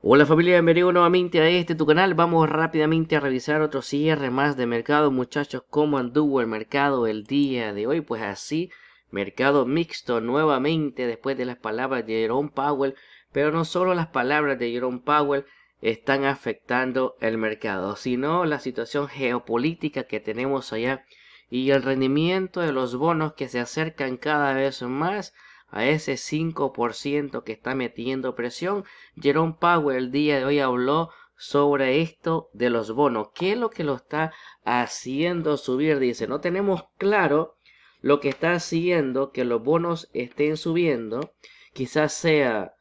Hola familia, bienvenido nuevamente a este tu canal. Vamos rápidamente a revisar otro cierre más de mercado, muchachos. ¿Cómo anduvo el mercado el día de hoy? Pues así, mercado mixto nuevamente después de las palabras de Jerome Powell. Pero no solo las palabras de Jerome Powell están afectando el mercado, sino la situación geopolítica que tenemos allá y el rendimiento de los bonos que se acercan cada vez más a ese 5% que está metiendo presión. Jerome Powell el día de hoy habló sobre esto de los bonos. ¿Qué es lo que lo está haciendo subir? Dice, no tenemos claro lo que está haciendo que los bonos estén subiendo. Quizás sea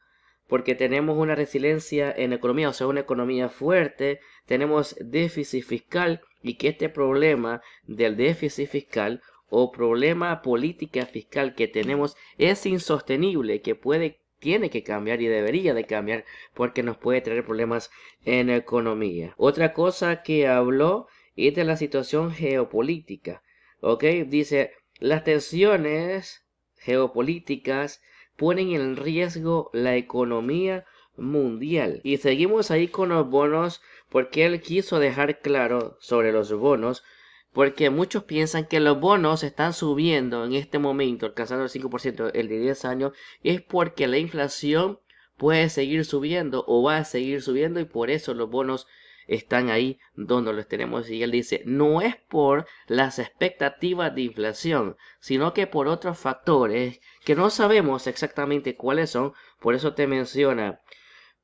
porque tenemos una resiliencia en economía, o sea, una economía fuerte, tenemos déficit fiscal y que este problema del déficit fiscal o problema política fiscal que tenemos es insostenible, que puede tiene que cambiar y debería de cambiar porque nos puede traer problemas en economía. Otra cosa que habló es de la situación geopolítica. ¿Ok? Dice, las tensiones geopolíticas ponen en riesgo la economía mundial. Y seguimos ahí con los bonos porque él quiso dejar claro sobre los bonos porque muchos piensan que los bonos están subiendo en este momento, alcanzando el 5% el de 10 años, es porque la inflación puede seguir subiendo o va a seguir subiendo y por eso los bonos están ahí donde los tenemos. Y él dice, no es por las expectativas de inflación, sino que por otros factores que no sabemos exactamente cuáles son. Por eso te menciona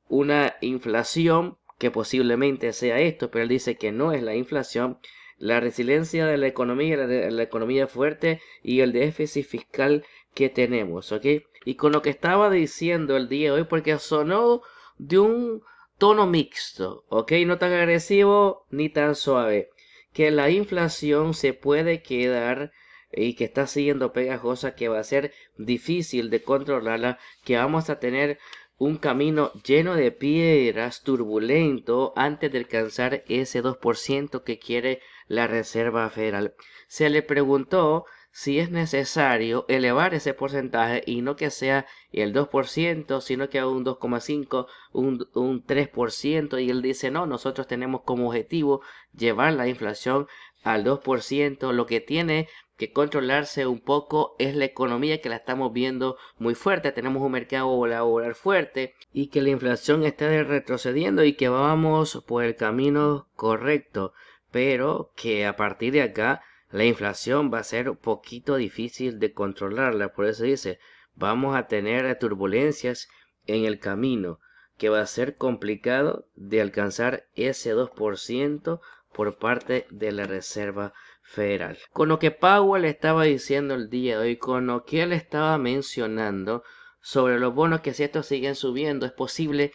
una inflación que posiblemente sea esto, pero él dice que no es la inflación la resiliencia de la economía, la, economía fuerte y el déficit fiscal que tenemos, ¿ok? Y con lo que estaba diciendo el día de hoy, porque sonó de un tono mixto, ¿ok? No tan agresivo ni tan suave. Que la inflación se puede quedar y que está siendo pegajosa, que va a ser difícil de controlarla, que vamos a tener un camino lleno de piedras, turbulento, antes de alcanzar ese 2% que quiere la Reserva Federal. Se le preguntó si es necesario elevar ese porcentaje y no que sea el 2%, sino que a un 2,5, un, un 3%, y él dice, no, nosotros tenemos como objetivo llevar la inflación al 2%, lo que tiene que controlarse un poco es la economía que la estamos viendo muy fuerte, tenemos un mercado laboral fuerte y que la inflación está retrocediendo y que vamos por el camino correcto pero que a partir de acá la inflación va a ser un poquito difícil de controlarla. Por eso dice, vamos a tener turbulencias en el camino, que va a ser complicado de alcanzar ese 2% por parte de la Reserva Federal. Con lo que Powell estaba diciendo el día de hoy, con lo que él estaba mencionando sobre los bonos que si estos siguen subiendo, es posible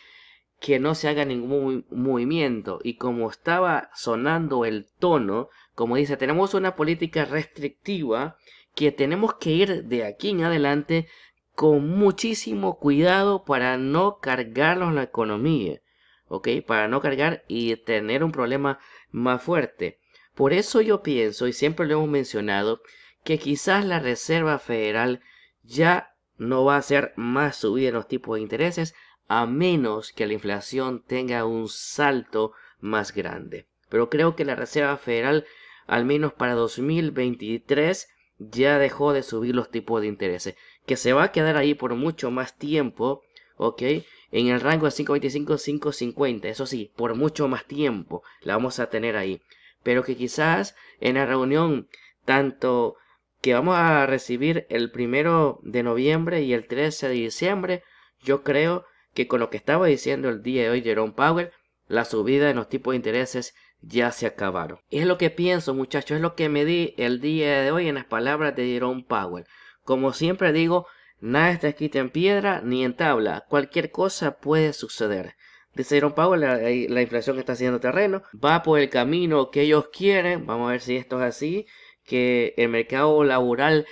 que no se haga ningún movimiento. Y como estaba sonando el tono, como dice, tenemos una política restrictiva que tenemos que ir de aquí en adelante con muchísimo cuidado para no cargarnos la economía. ¿Ok? Para no cargar y tener un problema más fuerte. Por eso yo pienso, y siempre lo hemos mencionado, que quizás la Reserva Federal ya no va a hacer más subida en los tipos de intereses, a menos que la inflación tenga un salto más grande. Pero creo que la Reserva Federal, al menos para 2023, ya dejó de subir los tipos de intereses, que se va a quedar ahí por mucho más tiempo, ¿ok? En el rango de 5.25-5.50, eso sí, por mucho más tiempo la vamos a tener ahí. Pero que quizás en la reunión, tanto que vamos a recibir el primero de noviembre y el 13 de diciembre, yo creo que con lo que estaba diciendo el día de hoy Jerome Powell, la subida en los tipos de intereses ya se acabaron. Es lo que pienso, muchachos, es lo que me di el día de hoy en las palabras de Jerome Powell. Como siempre digo, nada está escrito en piedra ni en tabla, cualquier cosa puede suceder. Dice Jerome Powell, la, la inflación está haciendo terreno, va por el camino que ellos quieren, vamos a ver si esto es así, que el mercado laboral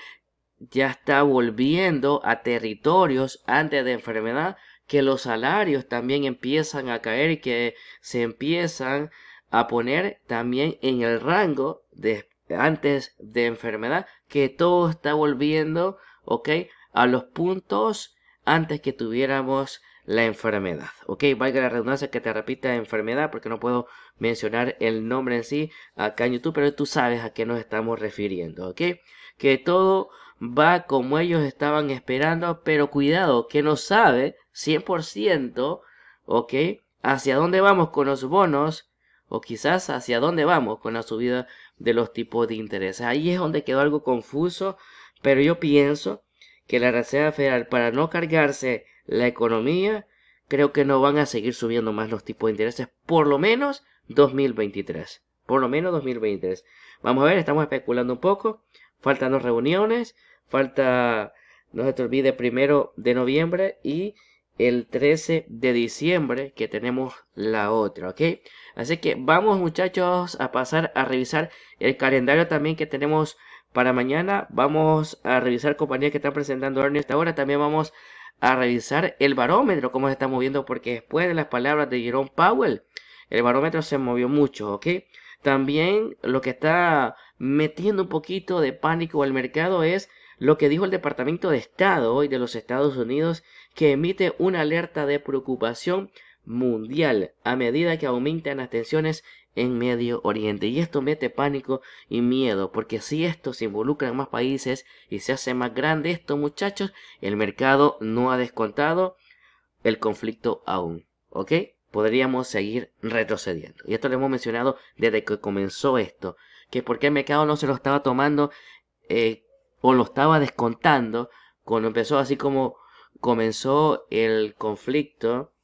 ya está volviendo a territorios antes de enfermedad, que los salarios también empiezan a caer y que se empiezan a poner también en el rango de antes de enfermedad, que todo está volviendo, ¿ok? A los puntos antes que tuviéramos la enfermedad. Ok, valga la redundancia que te repita enfermedad porque no puedo mencionar el nombre en sí acá en YouTube, pero tú sabes a qué nos estamos refiriendo. Ok, que todo va como ellos estaban esperando, pero cuidado, que no sabe 100%, ok, hacia dónde vamos con los bonos o quizás hacia dónde vamos con la subida de los tipos de interés. Ahí es donde quedó algo confuso, pero yo pienso que la Reserva Federal, para no cargarse la economía, creo que no van a seguir subiendo más los tipos de intereses, por lo menos 2023. Por lo menos 2023. Vamos a ver, estamos especulando un poco. Faltan dos reuniones. Falta, no se te olvide, primero de noviembre y el 13 de diciembre que tenemos la otra, ¿ok? Así que vamos muchachos a pasar a revisar el calendario también que tenemos para mañana. Vamos a revisar compañías que están presentando esta ahora. También vamos a revisar el barómetro, cómo se está moviendo, porque después de las palabras de Jerome Powell, el barómetro se movió mucho, ¿ok? También lo que está metiendo un poquito de pánico al mercado es lo que dijo el Departamento de Estado hoy de los Estados Unidos, que emite una alerta de preocupación mundial a medida que aumentan las tensiones en Medio Oriente. Y esto mete pánico y miedo, porque si esto se involucra en más países y se hace más grande esto, muchachos, el mercado no ha descontado el conflicto aún. ¿Ok? Podríamos seguir retrocediendo. Y esto lo hemos mencionado desde que comenzó esto. Que porque el mercado no se lo estaba tomando eh, o lo estaba descontando cuando empezó así como comenzó el conflicto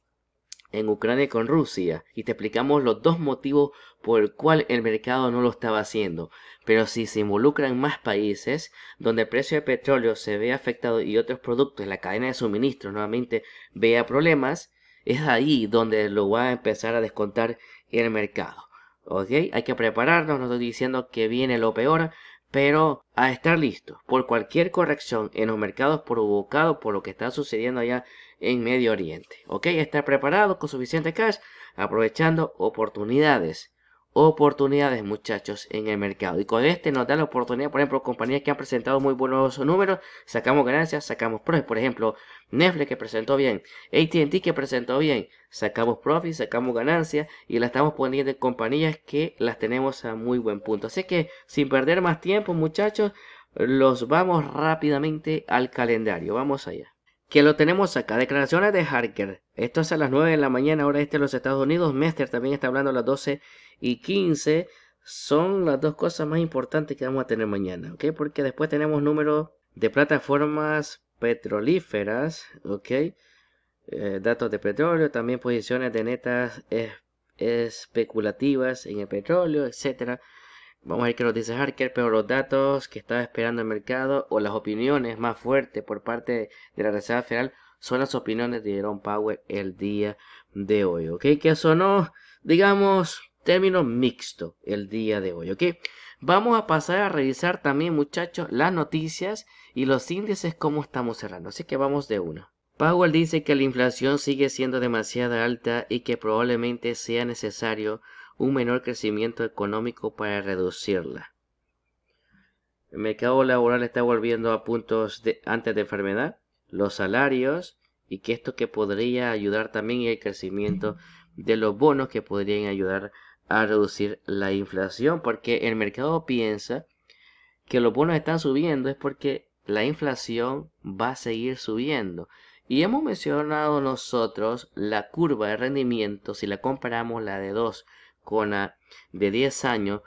en Ucrania con Rusia y te explicamos los dos motivos por el cual el mercado no lo estaba haciendo. Pero si se involucran más países donde el precio del petróleo se ve afectado y otros productos en la cadena de suministro nuevamente vea problemas, es ahí donde lo va a empezar a descontar el mercado. ¿Ok? Hay que prepararnos, no estoy diciendo que viene lo peor, pero a estar listo por cualquier corrección en los mercados provocado por lo que está sucediendo allá en Medio Oriente. ¿Ok? Estar preparado con suficiente cash, aprovechando oportunidades oportunidades, muchachos, en el mercado. Y con este nos da la oportunidad, por ejemplo, compañías que han presentado muy buenos números, sacamos ganancias, sacamos profit. Por ejemplo, Netflix que presentó bien, ATT que presentó bien, sacamos profit, sacamos ganancias y la estamos poniendo en compañías que las tenemos a muy buen punto. Así que, sin perder más tiempo, muchachos, los vamos rápidamente al calendario. Vamos allá que lo tenemos acá. Declaraciones de Harker. Esto es a las 9 de la mañana, ahora este de los Estados Unidos. Mester también está hablando a las 12 y 15 son las dos cosas más importantes que vamos a tener mañana, ¿ok? Porque después tenemos números de plataformas petrolíferas, ¿ok? Eh, datos de petróleo, también posiciones de netas especulativas en el petróleo, etcétera. Vamos a ver qué nos dice Harker, pero los datos que estaba esperando el mercado o las opiniones más fuertes por parte de la Reserva Federal son las opiniones de Jerome Powell el día de hoy, ¿ok? Que sonó, digamos, término mixto el día de hoy, ¿ok? Vamos a pasar a revisar también, muchachos, las noticias y los índices, cómo estamos cerrando. Así que vamos de una. Powell dice que la inflación sigue siendo demasiado alta y que probablemente sea necesario un menor crecimiento económico para reducirla. El mercado laboral está volviendo a puntos de, antes de enfermedad, los salarios y que esto que podría ayudar también el crecimiento de los bonos que podrían ayudar a reducir la inflación porque el mercado piensa que los bonos están subiendo es porque la inflación va a seguir subiendo. Y hemos mencionado nosotros la curva de rendimiento, si la comparamos la de 2 de 10 años,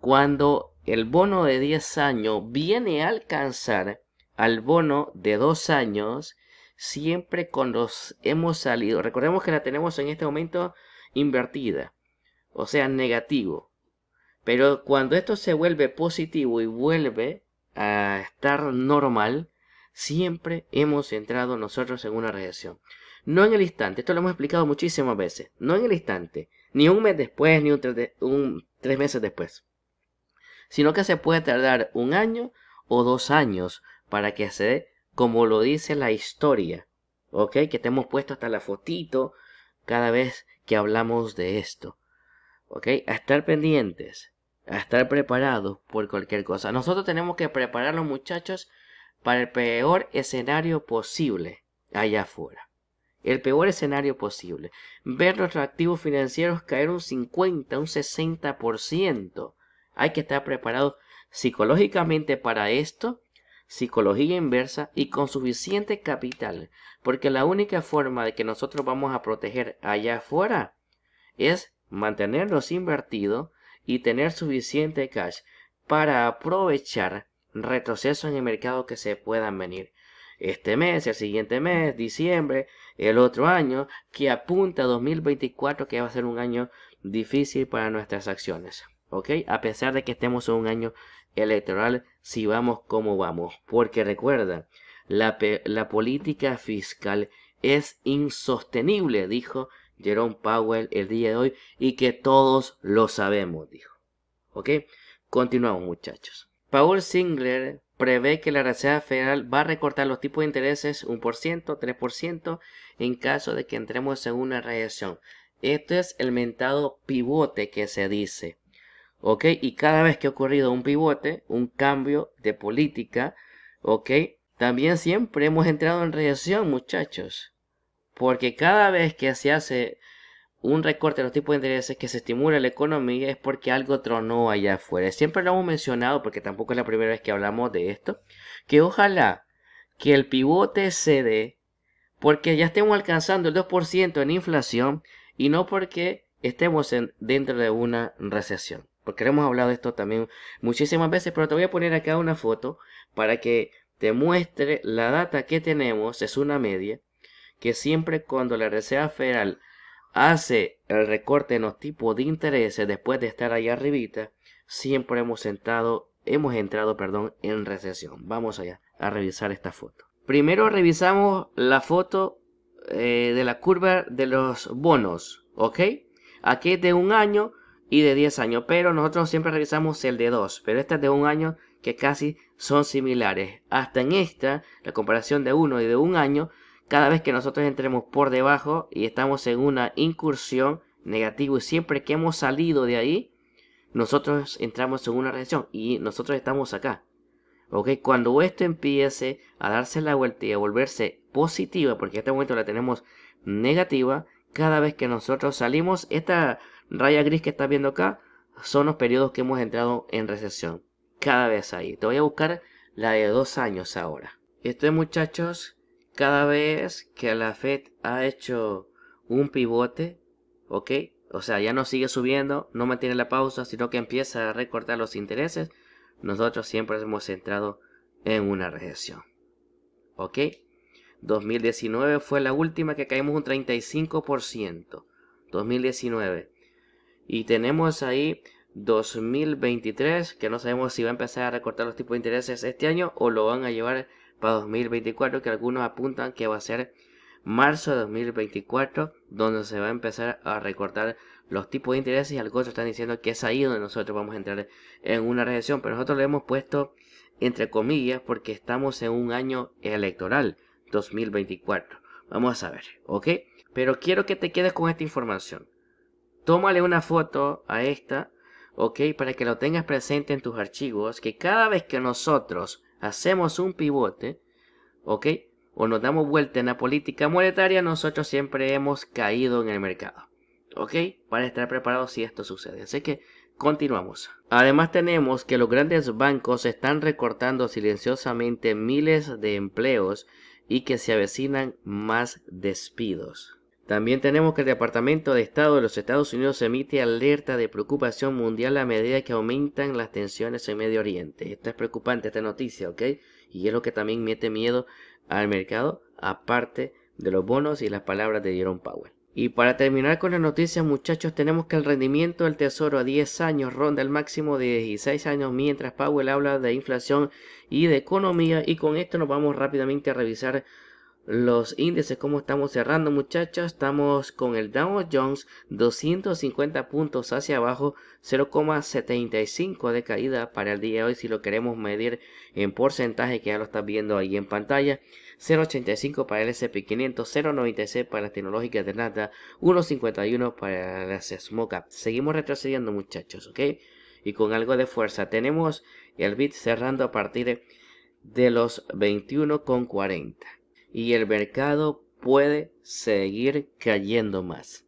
cuando el bono de 10 años viene a alcanzar al bono de 2 años, siempre los hemos salido. Recordemos que la tenemos en este momento invertida o sea, negativo. Pero cuando esto se vuelve positivo y vuelve a estar normal, siempre hemos entrado nosotros en una recesión. No en el instante, esto lo hemos explicado muchísimas veces, no en el instante, ni un mes después, ni un, tres meses después, sino que se puede tardar un año o dos años para que se dé como lo dice la historia, ¿ok? Que te hemos puesto hasta la fotito cada vez que hablamos de esto. ¿ok? A estar pendientes, a estar preparados por cualquier cosa. Nosotros tenemos que preparar los muchachos para el peor escenario posible allá afuera. El peor escenario posible. Ver nuestros activos financieros caer un 50, un 60%. Hay que estar preparado psicológicamente para esto, psicología inversa y con suficiente capital, porque la única forma de que nosotros vamos a proteger allá afuera es mantenernos invertidos y tener suficiente cash para aprovechar retrocesos en el mercado que se puedan venir este mes, el siguiente mes, diciembre, el otro año, que apunta a 2024 que va a ser un año difícil para nuestras acciones. ¿Ok? A pesar de que estemos en un año electoral, si vamos como vamos. Porque recuerda, la, la política fiscal es insostenible, dijo Jerome Powell el día de hoy, y que todos lo sabemos, dijo. ¿Ok? Continuamos, muchachos. Paul Singler prevé que la Reserva Federal va a recortar los tipos de intereses un por ciento, 3% en caso de que entremos en una recesión. Esto es el mentado pivote que se dice. ¿Ok? Y cada vez que ha ocurrido un pivote, un cambio de política, ¿ok? También siempre hemos entrado en recesión, muchachos. Porque cada vez que se hace un recorte de los tipos de intereses que se estimula la economía es porque algo tronó allá afuera. Siempre lo hemos mencionado porque tampoco es la primera vez que hablamos de esto. Que ojalá que el pivote se dé porque ya estemos alcanzando el 2% en inflación y no porque estemos dentro de una recesión. Porque hemos hablado de esto también muchísimas veces, pero te voy a poner acá una foto para que te muestre la data que tenemos, es una media, que siempre cuando la Reserva Federal hace el recorte en los tipos de intereses después de estar ahí arribita, siempre hemos entrado, hemos entrado, perdón, en recesión. Vamos allá a revisar esta foto. Primero revisamos la foto eh, de la curva de los bonos, ¿ok? Aquí es de un año y de 10 años, pero nosotros siempre revisamos el de 2, pero esta es de un año que casi son similares. Hasta en esta, la comparación de uno y de un año, cada vez que nosotros entremos por debajo y estamos en una incursión negativa y siempre que hemos salido de ahí, nosotros entramos en una recesión y nosotros estamos acá. Cuando esto empiece a darse la vuelta y a volverse positiva, porque en este momento la tenemos negativa, cada vez que nosotros salimos, esta raya gris que estás viendo acá, son los periodos que hemos entrado en recesión. Cada vez ahí. Te voy a buscar la de dos años ahora. Esto muchachos cada vez que la Fed ha hecho un pivote, ¿ok? O sea, ya no sigue subiendo, no mantiene la pausa, sino que empieza a recortar los intereses, nosotros siempre hemos entrado en una recesión. ¿Ok? 2019 fue la última que caímos un 35%. 2019. Y tenemos ahí 2023, que no sabemos si va a empezar a recortar los tipos de intereses este año o lo van a llevar para 2024 que algunos apuntan que va a ser marzo de 2024 donde se va a empezar a recortar los tipos de intereses y algunos están diciendo que es ahí donde nosotros vamos a entrar en una recesión. Pero nosotros lo hemos puesto entre comillas porque estamos en un año electoral 2024 vamos a ver ok pero quiero que te quedes con esta información. Tómale una foto a esta ok para que lo tengas presente en tus archivos que cada vez que nosotros hacemos un pivote, ¿ok? O nos damos vuelta en la política monetaria, nosotros siempre hemos caído en el mercado, Para estar preparados si esto sucede. Así que continuamos. Además tenemos que los grandes bancos están recortando silenciosamente miles de empleos y que se avecinan más despidos. También tenemos que el Departamento de Estado de los Estados Unidos emite alerta de preocupación mundial a medida que aumentan las tensiones en Medio Oriente. Esta es preocupante, esta noticia, ¿ok? Y es lo que también mete miedo al mercado, aparte de los bonos y las palabras de Jerome Powell. Y para terminar con la noticia, muchachos, tenemos que el rendimiento del tesoro a 10 años ronda el máximo de 16 años, mientras Powell habla de inflación y de economía. Y con esto nos vamos rápidamente a revisar los índices, como estamos cerrando, muchachos, estamos con el Dow Jones 250 puntos hacia abajo, 0,75 de caída para el día de hoy. Si lo queremos medir en porcentaje, que ya lo estás viendo ahí en pantalla, 0,85 para el SP500, 0,96 para las tecnológicas de nada 1,51 para las Smoke Seguimos retrocediendo, muchachos, ok, y con algo de fuerza. Tenemos el bit cerrando a partir de los 21,40 y el mercado puede seguir cayendo más.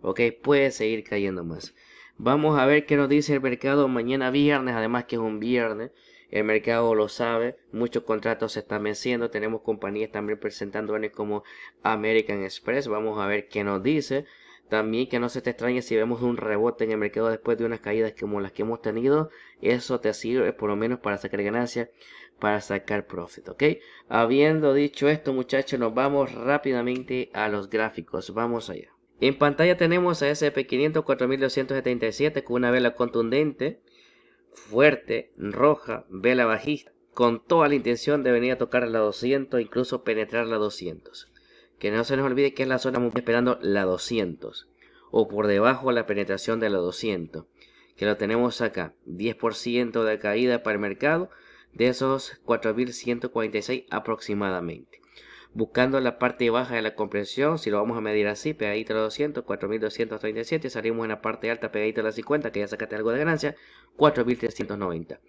Ok, puede seguir cayendo más. Vamos a ver qué nos dice el mercado mañana viernes, además que es un viernes. El mercado lo sabe, muchos contratos se están venciendo, tenemos compañías también presentando como American Express, vamos a ver qué nos dice. También que no se te extrañe si vemos un rebote en el mercado después de unas caídas como las que hemos tenido, eso te sirve por lo menos para sacar ganancias, para sacar profit, ¿ok? Habiendo dicho esto muchachos, nos vamos rápidamente a los gráficos, vamos allá. En pantalla tenemos a SP500 4277 con una vela contundente fuerte, roja, vela bajista, con toda la intención de venir a tocar la 200, incluso penetrar la 200. Que no se nos olvide que es la zona esperando la 200, o por debajo la penetración de la 200, que lo tenemos acá, 10% de caída para el mercado, de esos 4146 aproximadamente buscando la parte baja de la comprensión, si lo vamos a medir así, pegadito a los 200, 4237, salimos en la parte alta pegadito a la 50, que ya sacaste algo de ganancia, 4390.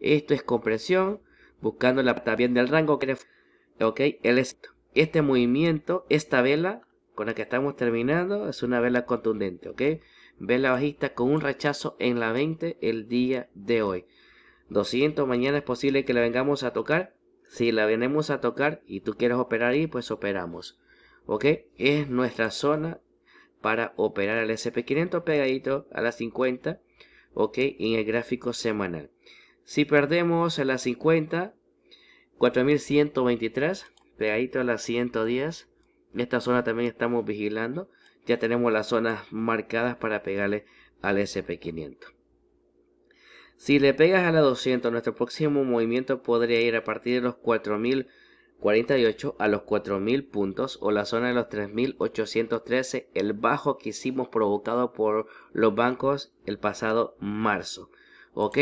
Esto es compresión, buscando la también del rango que ok, el Este movimiento, esta vela con la que estamos terminando, es una vela contundente, ok. Vela bajista con un rechazo en la 20 el día de hoy. 200 mañana es posible que la vengamos a tocar si la venimos a tocar y tú quieres operar ahí, pues operamos. ¿Ok? Es nuestra zona para operar al SP500 pegadito a las 50. ¿Ok? En el gráfico semanal. Si perdemos a las 50, 4123, pegadito a las 110. Esta zona también estamos vigilando. Ya tenemos las zonas marcadas para pegarle al SP500. Si le pegas a la 200, nuestro próximo movimiento podría ir a partir de los 4048 a los 4000 puntos o la zona de los 3813, el bajo que hicimos provocado por los bancos el pasado marzo. ¿Ok?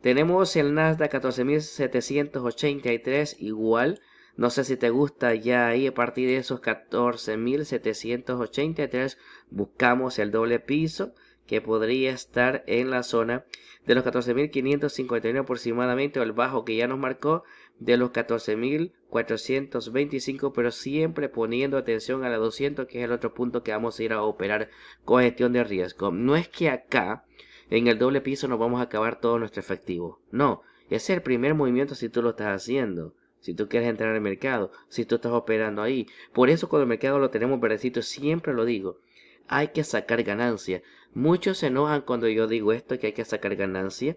Tenemos el Nasdaq 14783 igual. No sé si te gusta ya ahí a partir de esos 14.783 buscamos el doble piso que podría estar en la zona de los 14.551 aproximadamente o el bajo que ya nos marcó de los 14.425 pero siempre poniendo atención a la 200 que es el otro punto que vamos a ir a operar con gestión de riesgo no es que acá en el doble piso nos vamos a acabar todo nuestro efectivo no es el primer movimiento si tú lo estás haciendo si tú quieres entrar al mercado, si tú estás operando ahí. Por eso cuando el mercado lo tenemos verdecito, siempre lo digo, hay que sacar ganancia. Muchos se enojan cuando yo digo esto, que hay que sacar ganancia.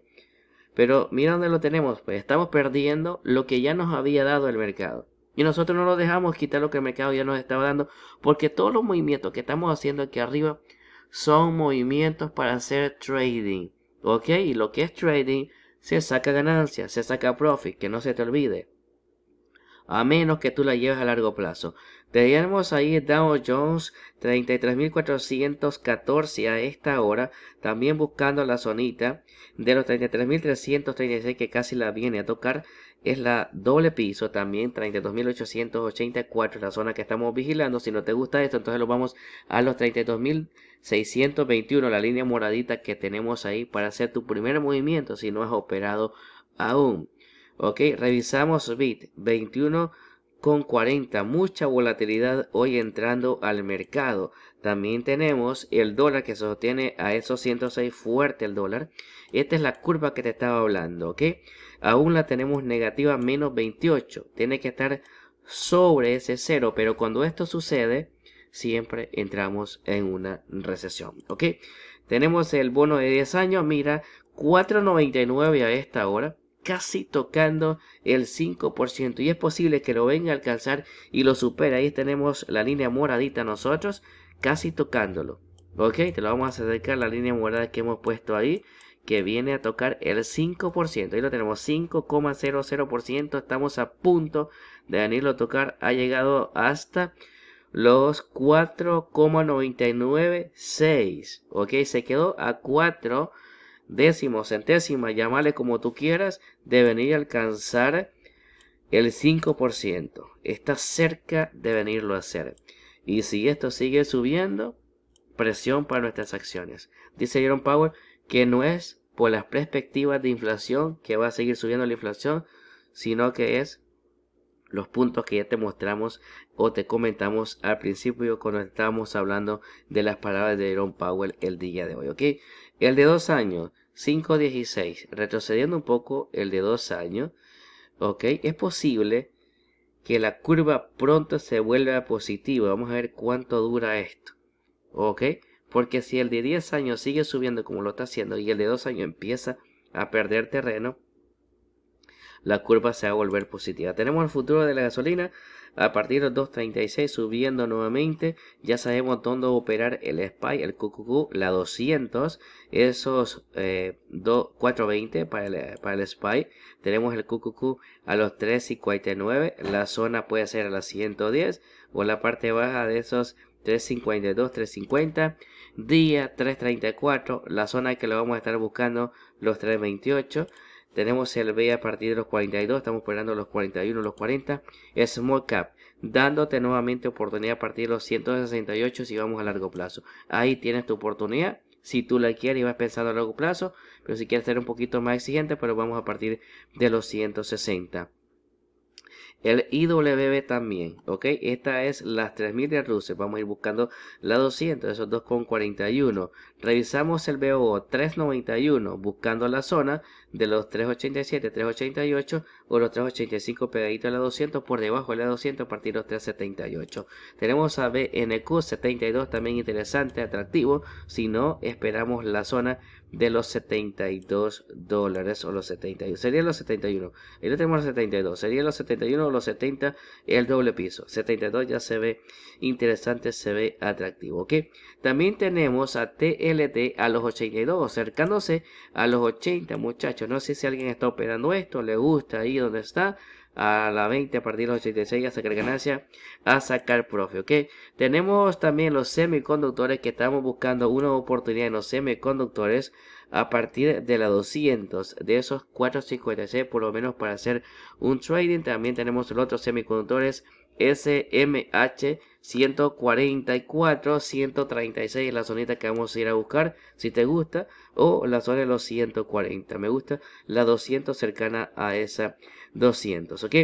Pero mira dónde lo tenemos, pues estamos perdiendo lo que ya nos había dado el mercado. Y nosotros no lo dejamos quitar lo que el mercado ya nos estaba dando, porque todos los movimientos que estamos haciendo aquí arriba son movimientos para hacer trading. ¿Ok? Y lo que es trading, se saca ganancia, se saca profit, que no se te olvide. A menos que tú la lleves a largo plazo. Tenemos ahí Dow Jones 33.414 a esta hora, también buscando la zonita de los 33.336 que casi la viene a tocar. Es la doble piso también, 32.884, la zona que estamos vigilando. Si no te gusta esto, entonces lo vamos a los 32.621, la línea moradita que tenemos ahí para hacer tu primer movimiento si no has operado aún. Ok, revisamos BIT 21 con 40, mucha volatilidad hoy entrando al mercado. También tenemos el dólar que sostiene a esos 106 fuerte el dólar. Esta es la curva que te estaba hablando, ¿ok? Aún la tenemos negativa menos 28. Tiene que estar sobre ese cero, pero cuando esto sucede, siempre entramos en una recesión, ¿ok? Tenemos el bono de 10 años, mira, 4.99 a esta hora casi tocando el 5% y es posible que lo venga a alcanzar y lo supere. Ahí tenemos la línea moradita nosotros, casi tocándolo. Ok, te lo vamos a acercar la línea morada que hemos puesto ahí, que viene a tocar el 5%. Ahí lo tenemos, 5,00%. Estamos a punto de venirlo a tocar. Ha llegado hasta los 4,996. Ok, se quedó a 4 décimo, centésima, llámale como tú quieras, de venir a alcanzar el 5%. Está cerca de venirlo a hacer. Y si esto sigue subiendo, presión para nuestras acciones. Dice Jerome Powell que no es por las perspectivas de inflación que va a seguir subiendo la inflación, sino que es los puntos que ya te mostramos o te comentamos al principio cuando estábamos hablando de las palabras de Jerome Powell el día de hoy, ¿ok? El de dos años, 5.16, retrocediendo un poco el de dos años, ¿ok? Es posible que la curva pronto se vuelva positiva. Vamos a ver cuánto dura esto, ¿ok? Porque si el de 10 años sigue subiendo como lo está haciendo y el de 2 años empieza a perder terreno, la curva se va a volver positiva. Tenemos el futuro de la gasolina a partir de 2.36 subiendo nuevamente. Ya sabemos dónde operar el SPY, el QQQ, la 200, esos 4.20 eh, para el, para el SPY. Tenemos el QQQ a los 3.59, la zona puede ser a las 110 o la parte baja de esos 3.52, 3.50. Día 3.34, la zona que lo vamos a estar buscando los 3.28. Tenemos el B a partir de los 42, estamos esperando los 41, los 40. Small Cap, dándote nuevamente oportunidad a partir de los 168 si vamos a largo plazo. Ahí tienes tu oportunidad. Si tú la quieres y vas pensando a largo plazo, pero si quieres ser un poquito más exigente, pero vamos a partir de los 160. El IWB también, ¿ok? Esta es las 3000 de Russell. Vamos a ir buscando la 200, esos 2,41. Revisamos el BO 391, buscando la zona de los 387, 388 o los 385 pegaditos a la 200, por debajo de la 200 a partir de los 378. Tenemos a BNQ 72, también interesante, atractivo. Si no, esperamos la zona de los 72 dólares o los 71. Sería los 71. Ahí lo tenemos los 72. Sería los 71 o los 70 el doble piso. 72 ya se ve interesante, se ve atractivo. ¿ok? También tenemos a TLT a los 82, acercándose a los 80 muchachos. No sé si alguien está operando esto, le gusta ahí donde está a la 20 a partir de los 86 a sacar ganancia, a sacar profe, ¿ok? Tenemos también los semiconductores que estamos buscando una oportunidad en los semiconductores a partir de la 200 de esos 456 por lo menos para hacer un trading. También tenemos los otros semiconductores SMH 144, 136 la zonita que vamos a ir a buscar si te gusta o la zona de los 140. Me gusta la 200 cercana a esa 200, ¿ok?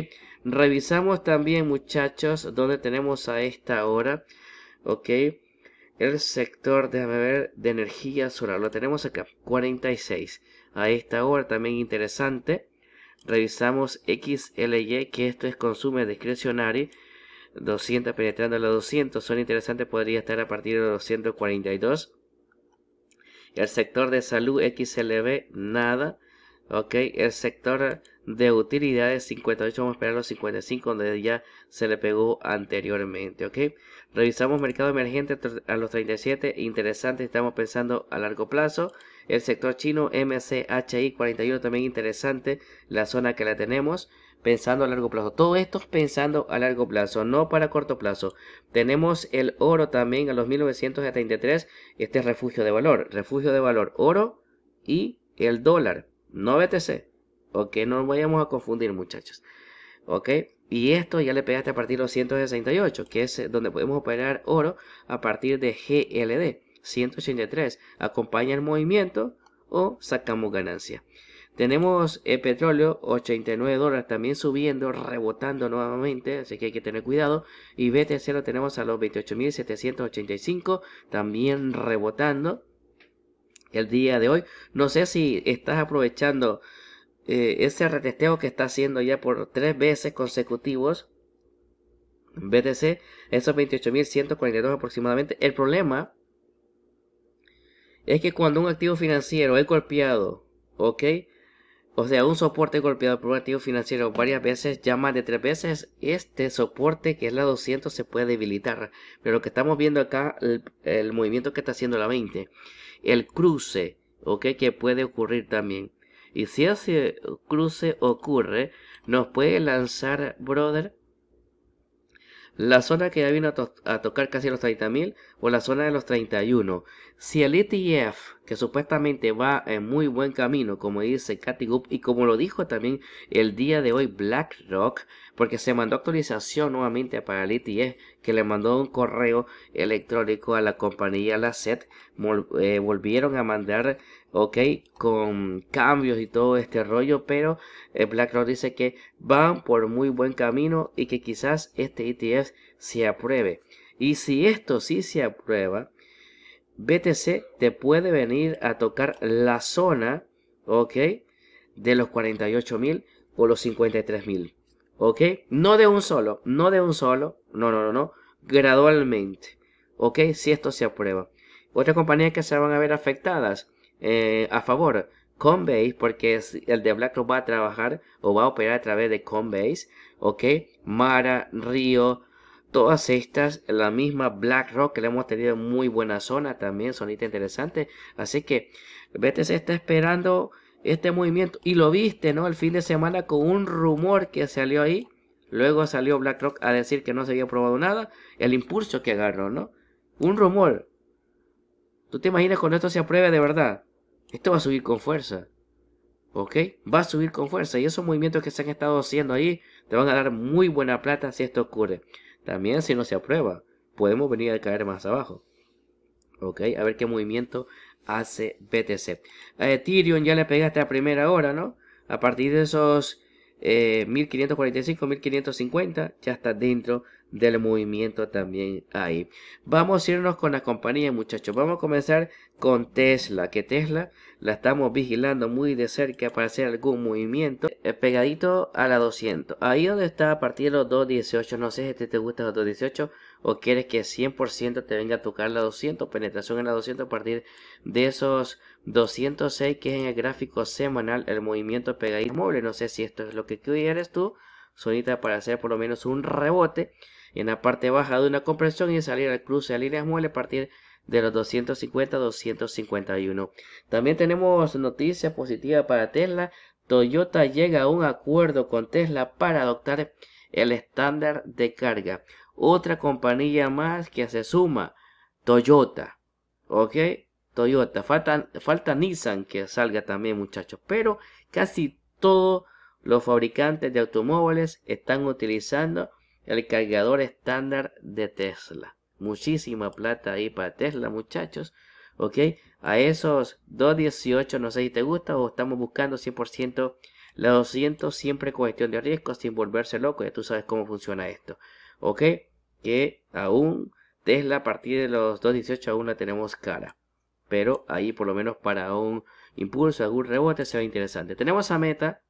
Revisamos también, muchachos, donde tenemos a esta hora, ¿ok? El sector, déjame ver, de energía solar, lo tenemos acá, 46. A esta hora también interesante. Revisamos XLY, que esto es consumo discrecionario. 200 penetrando a los 200, son interesantes, podría estar a partir de 242. El sector de salud XLB, nada. Ok, el sector de utilidades 58, vamos a esperar los 55 donde ya se le pegó anteriormente, ok. Revisamos mercado emergente a los 37, interesante, estamos pensando a largo plazo. El sector chino MCHI 41 también interesante, la zona que la tenemos pensando a largo plazo. Todo esto pensando a largo plazo, no para corto plazo. Tenemos el oro también a los 1973, este es refugio de valor, refugio de valor, oro y el dólar, no BTC. Ok, no vayamos a confundir muchachos. Ok, y esto ya le pegaste a partir de los 168, que es donde podemos operar oro a partir de GLD 183. Acompaña el movimiento o sacamos ganancia. Tenemos el petróleo 89 dólares también subiendo, rebotando nuevamente, así que hay que tener cuidado. Y BTC lo tenemos a los 28.785 también rebotando el día de hoy. No sé si estás aprovechando eh, ese retesteo que está haciendo ya por tres veces consecutivos. BTC, esos 28.142 aproximadamente. El problema es que cuando un activo financiero es golpeado, ¿ok? O sea, un soporte golpeado por un activo financiero varias veces, ya más de tres veces, este soporte que es la 200 se puede debilitar. Pero lo que estamos viendo acá, el, movimiento que está haciendo la 20, el cruce, ¿ok? Que puede ocurrir también. Y si ese cruce ocurre, nos puede lanzar, brother, la zona que ya vino a, tocar casi los 30.000 o la zona de los 31. Si el ETF que supuestamente va en muy buen camino, como dice Cathy Goop, y como lo dijo también el día de hoy BlackRock, porque se mandó actualización nuevamente para el ETF, que le mandó un correo electrónico a la compañía La SET, eh, volvieron a mandar, ok, con cambios y todo este rollo, pero eh, BlackRock dice que van por muy buen camino y que quizás este ETF se apruebe. Y si esto sí se aprueba, BTC te puede venir a tocar la zona, ¿ok? De los 48.000 o los 53.000, ¿ok? No de un solo, no de un solo, no, no, no, no, gradualmente, ¿ok? Si esto se aprueba. Otras compañías que se van a ver afectadas eh, a favor, Coinbase, porque el de BlackRock va a trabajar o va a operar a través de Coinbase, ¿ok? Mara, Río, Todas estas, la misma BlackRock que le hemos tenido muy buena zona también, sonita interesante. Así que BTC está esperando este movimiento. Y lo viste, ¿no? El fin de semana con un rumor que salió ahí. Luego salió BlackRock a decir que no se había probado nada. El impulso que agarró, ¿no? Un rumor. ¿Tú te imaginas cuando esto se apruebe de verdad? Esto va a subir con fuerza. ¿Ok? Va a subir con fuerza. Y esos movimientos que se han estado haciendo ahí te van a dar muy buena plata si esto ocurre. También si no se aprueba, podemos venir a caer más abajo. Ok, a ver qué movimiento hace BTC. A Ethereum ya le pegaste a primera hora, ¿no? A partir de esos 1545, eh, 1550, ya está dentro del movimiento también ahí. Vamos a irnos con la compañía, muchachos. Vamos a comenzar con Tesla, que Tesla la estamos vigilando muy de cerca para hacer algún movimiento eh, pegadito a la 200. Ahí donde está a partir de los 218, no sé si te gusta los 218 o quieres que 100% te venga a tocar la 200, penetración en la 200 a partir de esos 206 que es en el gráfico semanal el movimiento pegadito móvil. No sé si esto es lo que quieres tú, sonita para hacer por lo menos un rebote en la parte baja de una compresión y salir al cruce de líneas muebles a partir de los 250 251. También tenemos noticia positiva para Tesla. Toyota llega a un acuerdo con Tesla para adoptar el estándar de carga. Otra compañía más que se suma, Toyota. ¿Ok? Toyota. Falta, falta Nissan que salga también, muchachos. Pero casi todos los fabricantes de automóviles están utilizando el cargador estándar de Tesla. Muchísima plata ahí para Tesla, muchachos. ¿Ok? A esos 2.18 no sé si te gusta o estamos buscando 100% la 200 siempre cuestión de riesgo sin volverse loco. Ya tú sabes cómo funciona esto. ¿Ok? Que aún Tesla a partir de los 2.18 aún la tenemos cara. Pero ahí por lo menos para un impulso, algún rebote se ve interesante. Tenemos a Meta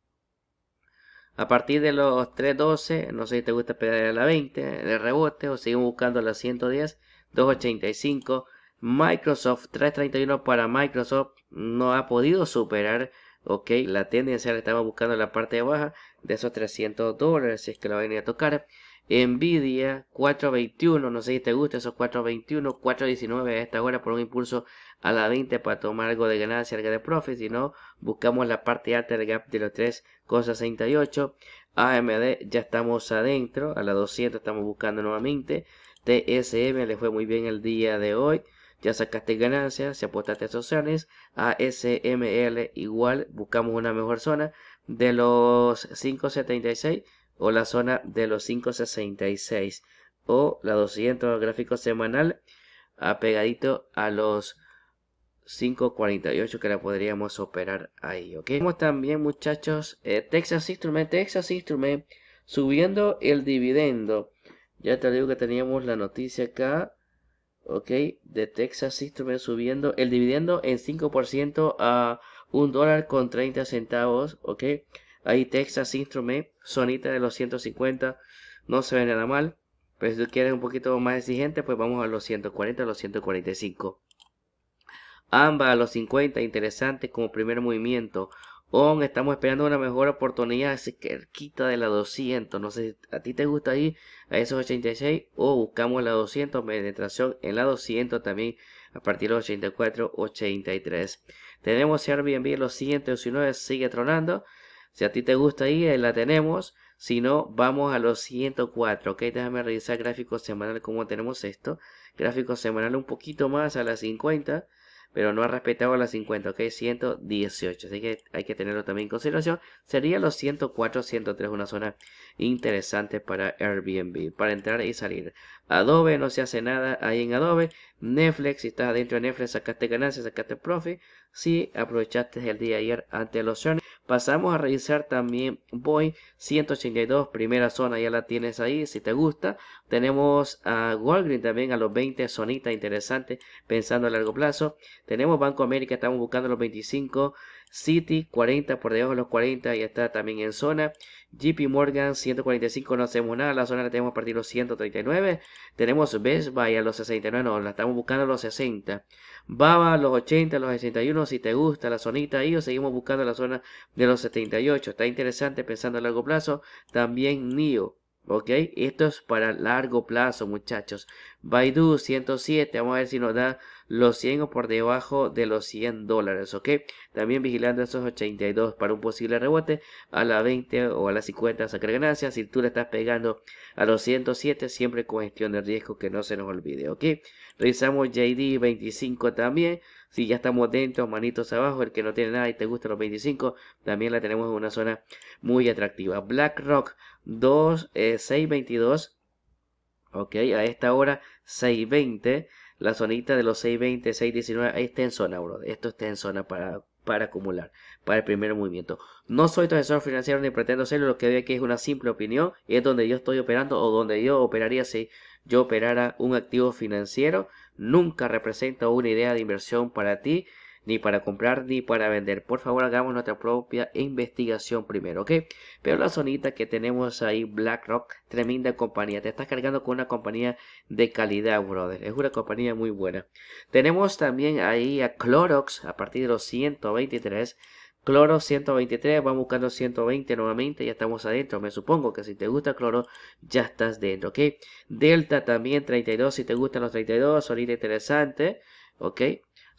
a partir de los 312, no sé si te gusta pegar a la 20 de rebote o seguimos buscando la 110, 285. Microsoft 331 para Microsoft no ha podido superar ok la tendencia estamos buscando la parte baja de esos 300 dólares si es que la van a tocar Nvidia 421 no sé si te gusta esos 421 419 a esta hora por un impulso a la 20 para tomar algo de ganancia algo de profit si no buscamos la parte alta del gap de los 3,68 AMD ya estamos adentro a la 200 estamos buscando nuevamente. TSM le fue muy bien el día de hoy. Ya sacaste ganancias, si apostaste a opciones, ASML igual, buscamos una mejor zona. De los 576 o la zona de los 566 o la 200 gráfico semanal apegadito a los 548 que la podríamos operar ahí, ok. Tenemos también muchachos eh, Texas Instrument, Texas Instrument subiendo el dividendo. Ya te digo que teníamos la noticia acá ok, de Texas Instrument subiendo el dividendo en 5% a un dólar con 30 centavos, ok, ahí Texas Instrument, sonita de los 150, no se ve nada mal, pero si tú quieres un poquito más exigente, pues vamos a los 140, a los 145. Ambas a los 50, interesante como primer movimiento. On, estamos esperando una mejor oportunidad cerquita de la 200. No sé si a ti te gusta ir a esos 86 o buscamos la 200 penetración en la 200 también a partir de los 84, 83. Tenemos Airbnb los 119 sigue tronando. Si a ti te gusta ir, la tenemos. Si no, vamos a los 104. Ok, déjame revisar gráfico semanal como tenemos esto. Gráfico semanal un poquito más a las 50 pero no ha respetado las 50, ok, 118, así que hay que tenerlo también en consideración. Sería los 104, 103, una zona interesante para Airbnb, para entrar y salir. Adobe no se hace nada ahí en Adobe. Netflix, si estás adentro de Netflix, sacaste ganancias, sacaste profit. Si aprovechaste el día ayer ante los earnings. Pasamos a revisar también Boy 182, primera zona, ya la tienes ahí, si te gusta. Tenemos a Walgreens también a los 20, zonita interesante, pensando a largo plazo. Tenemos Banco América, estamos buscando los 25. City 40 por debajo de los 40 y está también en zona. JP Morgan 145 no hacemos nada, la zona la tenemos a partir de los 139. Tenemos Best Buy a los 69, no, la estamos buscando a los 60. Baba a los 80, a los 61, si te gusta la zonita ahí seguimos buscando la zona de los 78. Está interesante pensando a largo plazo. También NIO. ¿Ok? Esto es para largo plazo, muchachos. Baidu 107. Vamos a ver si nos da los 100 o por debajo de los 100 dólares, ¿ok? También vigilando esos 82 para un posible rebote a la 20 o a la 50 sacar ganancias. Si tú le estás pegando a los 107, siempre con gestión de riesgo que no se nos olvide, ¿ok? Revisamos JD 25 también. Si ya estamos dentro, manitos abajo, el que no tiene nada y te gusta los 25, también la tenemos en una zona muy atractiva. BlackRock 2, 622. Ok, a esta hora 620 la zonita de los 620, 619, ahí está en zona, bro. Esto está en zona para, para acumular, para el primer movimiento. No soy asesor financiero ni pretendo serlo, lo que veo aquí es una simple opinión, es donde yo estoy operando o donde yo operaría si yo operara un activo financiero. Nunca representa una idea de inversión para ti ni para comprar ni para vender. Por favor, hagamos nuestra propia investigación primero, ¿ok? Pero la zonita que tenemos ahí, BlackRock, tremenda compañía. Te estás cargando con una compañía de calidad, brother. Es una compañía muy buena. Tenemos también ahí a Clorox a partir de los 123. Cloro 123, vamos buscando 120 nuevamente, ya estamos adentro. Me supongo que si te gusta cloro, ya estás dentro, ¿ok? Delta también 32, si te gustan los 32, solita interesante, ¿ok?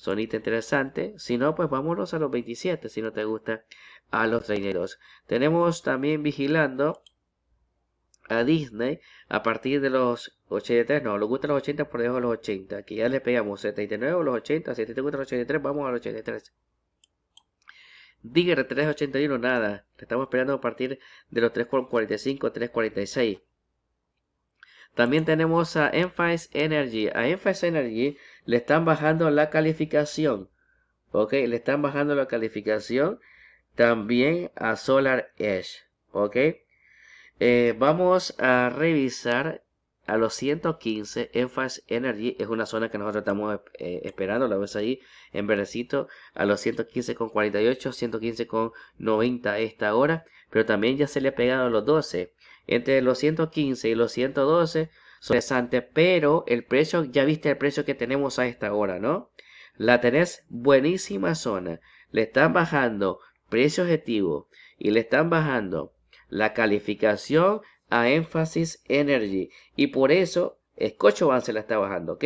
Sonita interesante. Si no, pues vámonos a los 27, si no te gusta a los 32. Tenemos también vigilando a Disney a partir de los 83, no, le gustan los 80 por debajo de los 80. Aquí ya le pegamos 79 o los 80, si te gusta los 83, vamos a los 83. Digger 381, nada. Estamos esperando a partir de los 345, 346. También tenemos a Emphasis Energy. A Emphasis Energy le están bajando la calificación. Ok, le están bajando la calificación también a Solar Edge. Ok, eh, vamos a revisar a los 115 Emphasis Energy es una zona que nosotros estamos eh, esperando la ves ahí en verdecito a los 115 con 48 115 con 90 esta hora pero también ya se le ha pegado a los 12 entre los 115 y los 112 interesante, pero el precio, ya viste el precio que tenemos a esta hora, ¿no? La tenés buenísima zona, le están bajando precio objetivo y le están bajando la calificación a énfasis energy y por eso Scotiabank se la está bajando, ¿ok?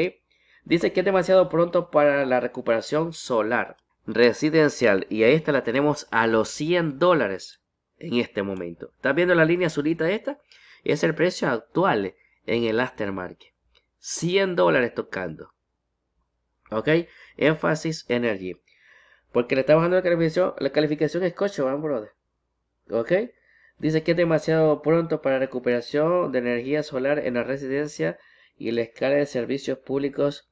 Dice que es demasiado pronto para la recuperación solar residencial y a esta la tenemos a los 100 dólares en este momento. ¿Estás viendo la línea azulita esta? Es el precio actual en el aftermarket. 100 dólares tocando. ¿Ok? Énfasis Energy. Porque le está bajando la calificación, la calificación es Van brother. ¿Ok? Dice que es demasiado pronto para recuperación de energía solar en la residencia y la escala de servicios públicos.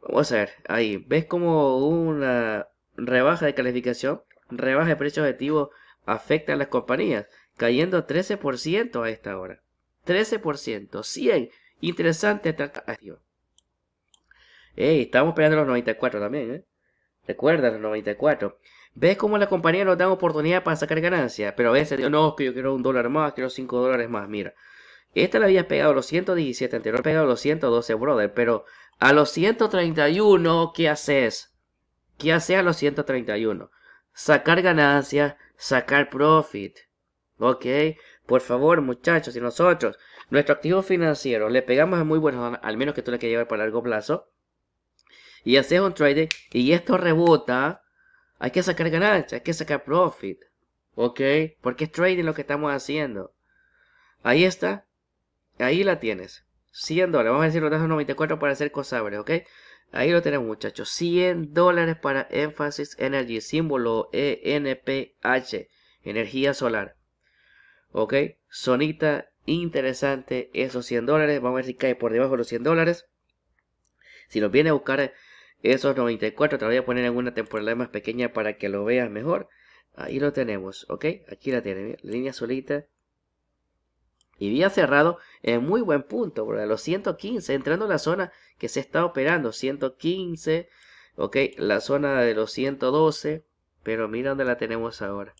Vamos a ver, ahí. ¿Ves como una rebaja de calificación, rebaja de precio objetivo afecta a las compañías? Cayendo 13% a esta hora. 13%, 100. Interesante esta acción. Ey, estamos peleando los 94 también, ¿eh? Recuerda los 94. ¿Ves cómo la compañía nos da oportunidad para sacar ganancias? Pero a veces no, que yo quiero un dólar más, quiero 5 dólares más. Mira, esta la había pegado los 117, anterior pegado los 112, brother. Pero a los 131, ¿qué haces? ¿Qué haces a los 131? Sacar ganancias, sacar profit. ¿Ok? Por favor, muchachos, si nosotros, nuestro activo financiero, le pegamos a muy buenos, al menos que tú le quieras llevar para largo plazo, y haces un trading, y esto rebota, hay que sacar ganancias, hay que sacar profit. ¿Ok? Porque es trading lo que estamos haciendo. Ahí está. Ahí la tienes. 100 dólares. Vamos a decir los 94 para hacer cosas, ¿ok? Ahí lo tenemos muchachos. 100 dólares para Emphasis Energy, símbolo ENPH, energía solar. Ok, sonita interesante esos 100 dólares. Vamos a ver si cae por debajo de los 100 dólares. Si nos viene a buscar esos 94, te lo voy a poner en una temporada más pequeña para que lo veas mejor. Ahí lo tenemos, ok. Aquí la tiene, línea solita. Y día cerrado en muy buen punto, bro. Los 115, entrando en la zona que se está operando. 115, ok. La zona de los 112. Pero mira dónde la tenemos ahora.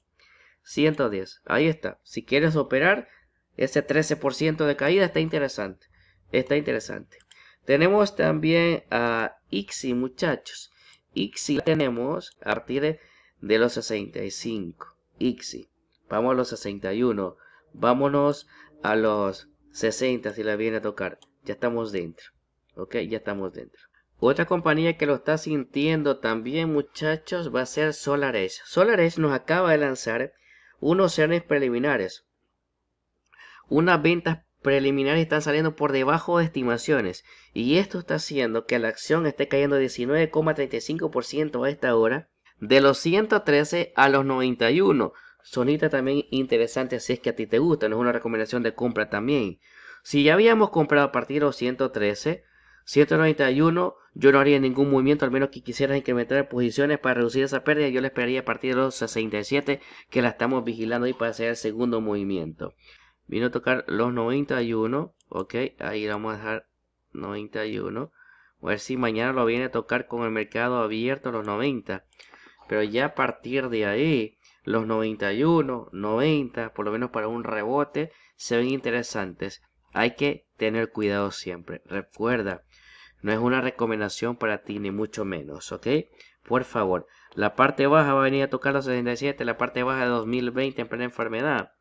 110, ahí está. Si quieres operar, ese 13% de caída está interesante. Está interesante. Tenemos también a IXI, muchachos. IXI tenemos a partir de los 65. IXI. Vamos a los 61. Vámonos a los 60 si la viene a tocar. Ya estamos dentro. Ok, ya estamos dentro. Otra compañía que lo está sintiendo también, muchachos, va a ser SolarEdge. SolarEdge nos acaba de lanzar unos cernes preliminares. Unas ventas preliminares están saliendo por debajo de estimaciones. Y esto está haciendo que la acción esté cayendo 19,35% a esta hora. De los 113 a los 91. Sonita también interesante si es que a ti te gusta, no es una recomendación de compra también. Si ya habíamos comprado a partir de los 113, 191, yo no haría ningún movimiento, al menos que quisieras incrementar posiciones para reducir esa pérdida. Yo le esperaría a partir de los 67, que la estamos vigilando ahí para hacer el segundo movimiento. Vino a tocar los 91, ok, ahí vamos a dejar 91. A ver si mañana lo viene a tocar con el mercado abierto los 90. Pero ya a partir de ahí, los 91, 90, por lo menos para un rebote, se ven interesantes. Hay que tener cuidado siempre. Recuerda, no es una recomendación para ti, ni mucho menos, ¿ok? Por favor, la parte baja va a venir a tocar los 67, la parte baja de 2020 en plena enfermedad.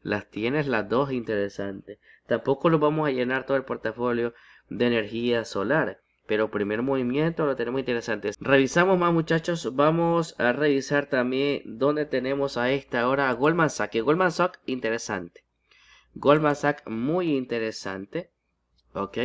Las tienes las dos interesantes. Tampoco lo vamos a llenar todo el portafolio de energía solar. Pero primer movimiento lo tenemos interesante. Revisamos más muchachos. Vamos a revisar también donde tenemos a esta hora a Goldman Sachs. Goldman Sachs interesante. Goldman Sachs muy interesante. Ok.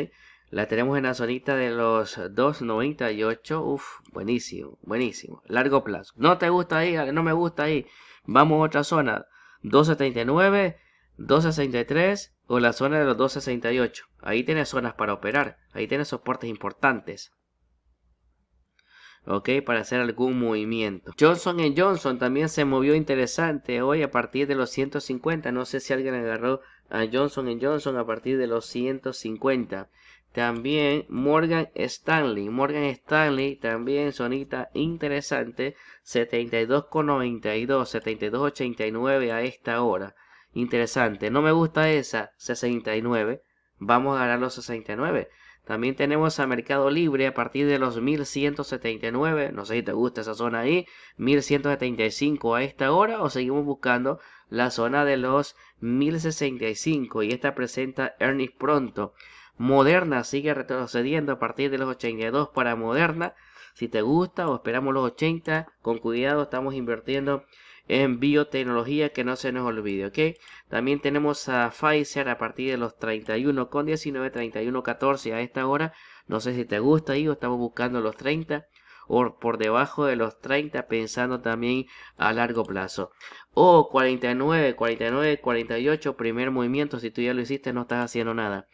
La tenemos en la zonita de los 2.98. Uf, buenísimo, buenísimo. Largo plazo. No te gusta ahí, no me gusta ahí. Vamos a otra zona. 2.79, 2.63 o la zona de los 268. Ahí tienes zonas para operar. Ahí tienes soportes importantes. Ok, para hacer algún movimiento. Johnson Johnson también se movió interesante hoy a partir de los 150. No sé si alguien agarró a Johnson Johnson a partir de los 150. También Morgan Stanley. Morgan Stanley también sonita interesante. 72,92. 72,89 a esta hora. Interesante. No me gusta esa 69. Vamos a ganar los 69. También tenemos a Mercado Libre a partir de los 1179. No sé si te gusta esa zona ahí. 1175 a esta hora. O seguimos buscando la zona de los 1065. Y esta presenta earnings pronto. Moderna sigue retrocediendo a partir de los 82 para Moderna. Si te gusta o esperamos los 80, con cuidado estamos invirtiendo en biotecnología que no se nos olvide, ¿ok? También tenemos a Pfizer a partir de los 31 con 19, 31, 14 a esta hora. No sé si te gusta ahí estamos buscando los 30 o por debajo de los 30 pensando también a largo plazo. O 49, 49, 48 primer movimiento. Si tú ya lo hiciste no estás haciendo nada.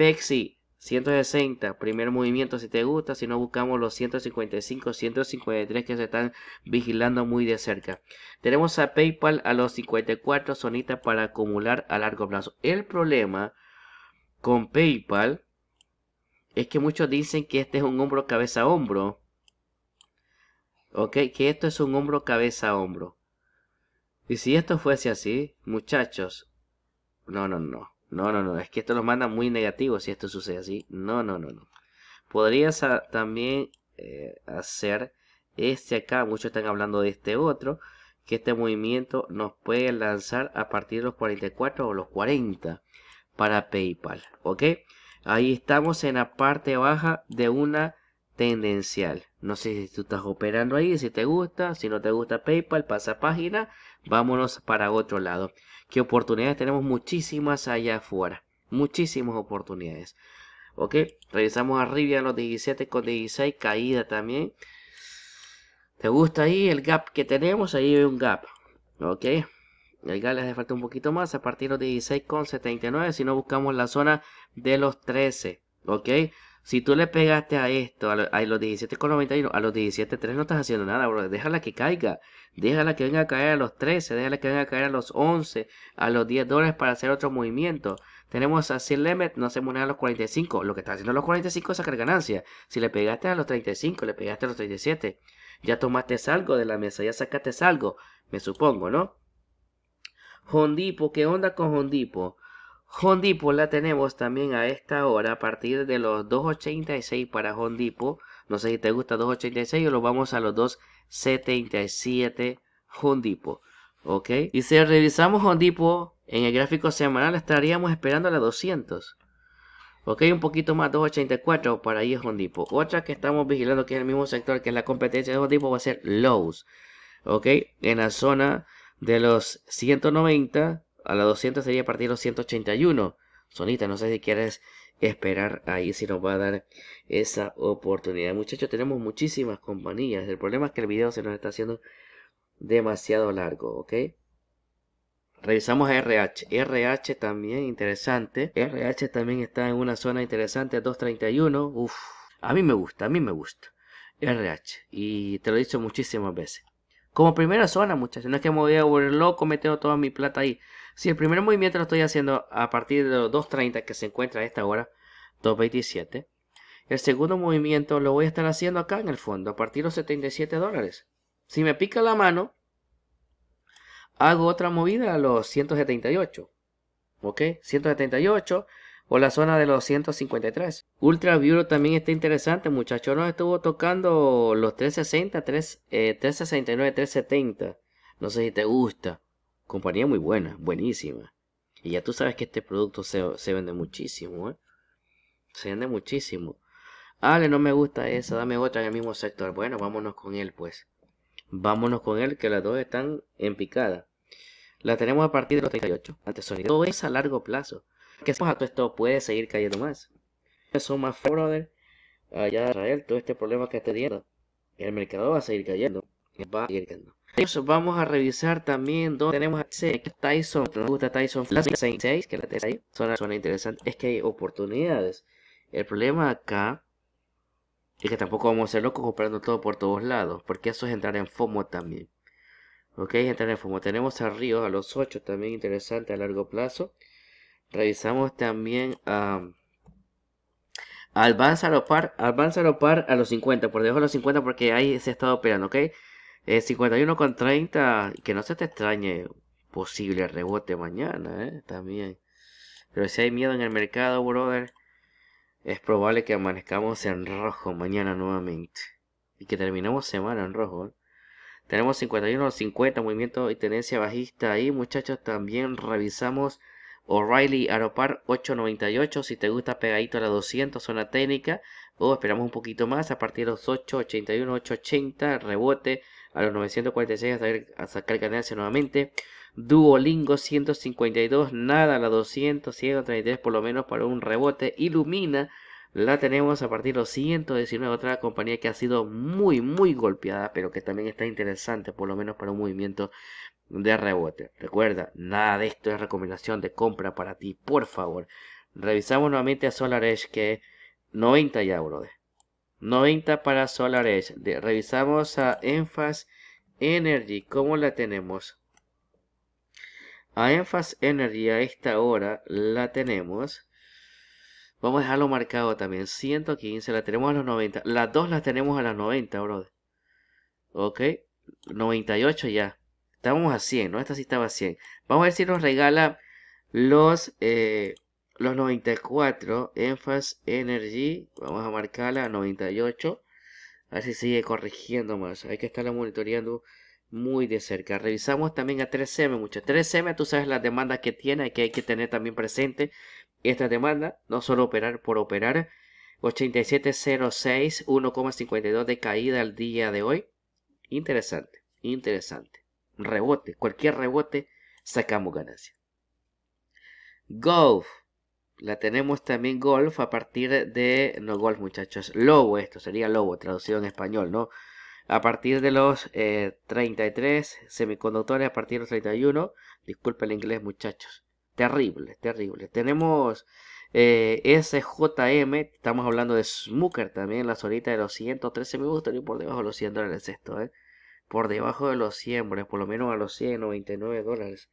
Pexi 160, primer movimiento si te gusta, si no buscamos los 155, 153 que se están vigilando muy de cerca. Tenemos a PayPal a los 54 sonitas para acumular a largo plazo. El problema con PayPal es que muchos dicen que este es un hombro cabeza hombro. Ok, que esto es un hombro cabeza hombro. Y si esto fuese así, muchachos, no, no, no. No, no, no, es que esto lo manda muy negativo si esto sucede así. No, no, no, no. Podrías también eh, hacer este acá, muchos están hablando de este otro, que este movimiento nos puede lanzar a partir de los 44 o los 40 para PayPal, ¿ok? Ahí estamos en la parte baja de una tendencial. No sé si tú estás operando ahí, si te gusta, si no te gusta PayPal, pasa página, vámonos para otro lado que oportunidades tenemos muchísimas allá afuera. Muchísimas oportunidades. Ok, revisamos arriba los 17 con 16, caída también. ¿Te gusta ahí el gap que tenemos? Ahí hay un gap. Ok, el gap le hace falta un poquito más a partir de los 16 con 79. Si no buscamos la zona de los 13. Ok, si tú le pegaste a esto, a, los 17,91, a los 17,3 no estás haciendo nada, bro. Déjala que caiga. Déjala que venga a caer a los 13. Déjala que venga a caer a los 11, a los 10 dólares para hacer otro movimiento. Tenemos a Seal Limit, no hacemos nada a los 45. Lo que está haciendo a los 45 es sacar ganancia. Si le pegaste a los 35, le pegaste a los 37. Ya tomaste algo de la mesa, ya sacaste algo, me supongo, ¿no? Hondipo, ¿qué onda con Hondipo? Hondipo la tenemos también a esta hora a partir de los 2.86 para Hondipo. No sé si te gusta 2.86 o lo vamos a los 2.77 Hondipo. ¿Ok? Y si revisamos Hondipo en el gráfico semanal estaríamos esperando a la 200. Ok, un poquito más, 2.84 para ahí es Hondipo. Otra que estamos vigilando que es el mismo sector que es la competencia de Hondipo va a ser Lowe's. Ok, en la zona de los 190 a la 200 sería a partir los 181. Sonita, no sé si quieres esperar ahí si nos va a dar esa oportunidad. Muchachos, tenemos muchísimas compañías. El problema es que el video se nos está haciendo demasiado largo, ¿ok? Revisamos RH. RH también interesante. RH también está en una zona interesante, 231. Uf, a mí me gusta, a mí me gusta. RH. Y te lo he dicho muchísimas veces. Como primera zona, muchachos. No es que me voy a volver loco metiendo toda mi plata ahí. Si el primer movimiento lo estoy haciendo a partir de los 2.30 que se encuentra a esta hora, 2.27. El segundo movimiento lo voy a estar haciendo acá en el fondo, a partir de los 77 dólares. Si me pica la mano, hago otra movida a los 178. ¿Ok? 178 o la zona de los 153. Ultra Bureau también está interesante, muchachos. Nos estuvo tocando los 360, 3, 369, 370. No sé si te gusta. Compañía muy buena, buenísima. Y ya tú sabes que este producto se, se vende muchísimo, ¿eh? Se vende muchísimo. Ale, no me gusta esa, dame otra en el mismo sector. Bueno, vámonos con él, pues. Vámonos con él, que las dos están en picada. La tenemos a partir de los 38. Antes sonido. Todo es a largo plazo. Que si todo esto puede seguir cayendo más. Eso más brother. Allá Israel, todo este problema que está teniendo. El mercado va a seguir cayendo. Va a seguir cayendo. Vamos a revisar también donde tenemos a Tyson. Nos gusta Tyson 6, que la tenés ahí. Suena, suena interesante. Es que hay oportunidades. El problema acá es que tampoco vamos a ser locos comprando todo por todos lados. Porque eso es entrar en FOMO también. Ok, entrar en FOMO. Tenemos a Río a los 8 también interesante a largo plazo. Revisamos también a... al Aropar, Aropar a los 50, por debajo de los 50 porque ahí se ha estado operando, ¿ok? 51 con 30, que no se te extrañe posible rebote mañana, ¿eh? También. Pero si hay miedo en el mercado, brother, es probable que amanezcamos en rojo mañana nuevamente. Y que terminemos semana en rojo, ¿eh? Tenemos 51, 50, movimiento y tendencia bajista ahí, muchachos. También revisamos O'Reilly Aropar 898. Si te gusta pegadito a la 200, zona técnica. O esperamos un poquito más a partir de los 881, 880, rebote a los 946 hasta, sacar ganancia nuevamente. Duolingo 152, nada la 200, 133 por lo menos para un rebote. Ilumina la tenemos a partir de los 119, otra compañía que ha sido muy, muy golpeada, pero que también está interesante, por lo menos para un movimiento de rebote. Recuerda, nada de esto es recomendación de compra para ti, por favor. Revisamos nuevamente a SolarEdge que 90 ya, brother. 90 para SolarEdge. revisamos a Enfas Energy, ¿cómo la tenemos? A Enfas Energy a esta hora la tenemos Vamos a dejarlo marcado también. 115, la tenemos a los 90. Las dos las tenemos a las 90, brother. Ok. 98 ya. Estábamos a 100, ¿no? Esta sí estaba a 100. Vamos a ver si nos regala los, eh, los 94. Enfas Energy. Vamos a marcarla a 98. A ver si sigue corrigiendo más. Hay que estarla monitoreando muy de cerca. Revisamos también a 3M, muchachos. 3M, tú sabes las demandas que tiene, que hay que tener también presente esta demanda, no solo operar por operar. 8706, 1,52 de caída al día de hoy. Interesante, interesante. Rebote, cualquier rebote, sacamos ganancia. Golf. La tenemos también Golf a partir de... No Golf muchachos, Lobo esto, sería Lobo, traducido en español, ¿no? A partir de los 33 eh, semiconductores, a partir de los 31. Disculpe el inglés muchachos. Terrible, terrible. Tenemos eh, SJM, estamos hablando de Smooker también, la solita de los 113 me gustaría por debajo de los 100 dólares esto, ¿eh? Por debajo de los 100, por lo menos a los 199 dólares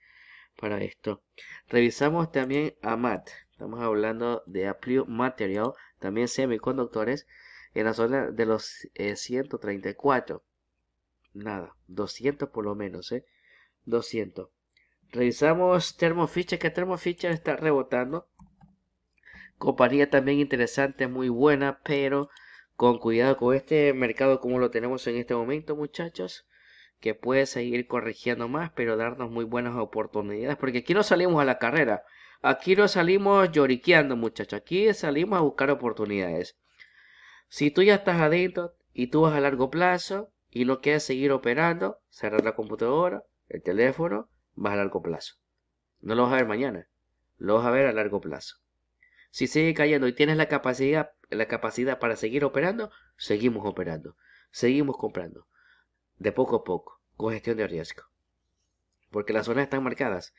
para esto. Revisamos también AMAT. Estamos hablando de Applied Material, también semiconductores, en la zona de los 134. Eh, Nada, 200 por lo menos, ¿eh? 200. Revisamos Thermo Fisher, que Thermo Fisher está rebotando. Compañía también interesante, muy buena, pero con cuidado con este mercado como lo tenemos en este momento, muchachos que puede seguir corrigiendo más, pero darnos muy buenas oportunidades, porque aquí no salimos a la carrera, aquí no salimos lloriqueando, muchachos, aquí salimos a buscar oportunidades. Si tú ya estás adentro y tú vas a largo plazo y no quieres seguir operando, cerrar la computadora, el teléfono, vas a largo plazo. No lo vas a ver mañana, lo vas a ver a largo plazo. Si sigue cayendo y tienes la capacidad, la capacidad para seguir operando, seguimos operando, seguimos comprando de poco a poco, con gestión de riesgo. Porque las zonas están marcadas.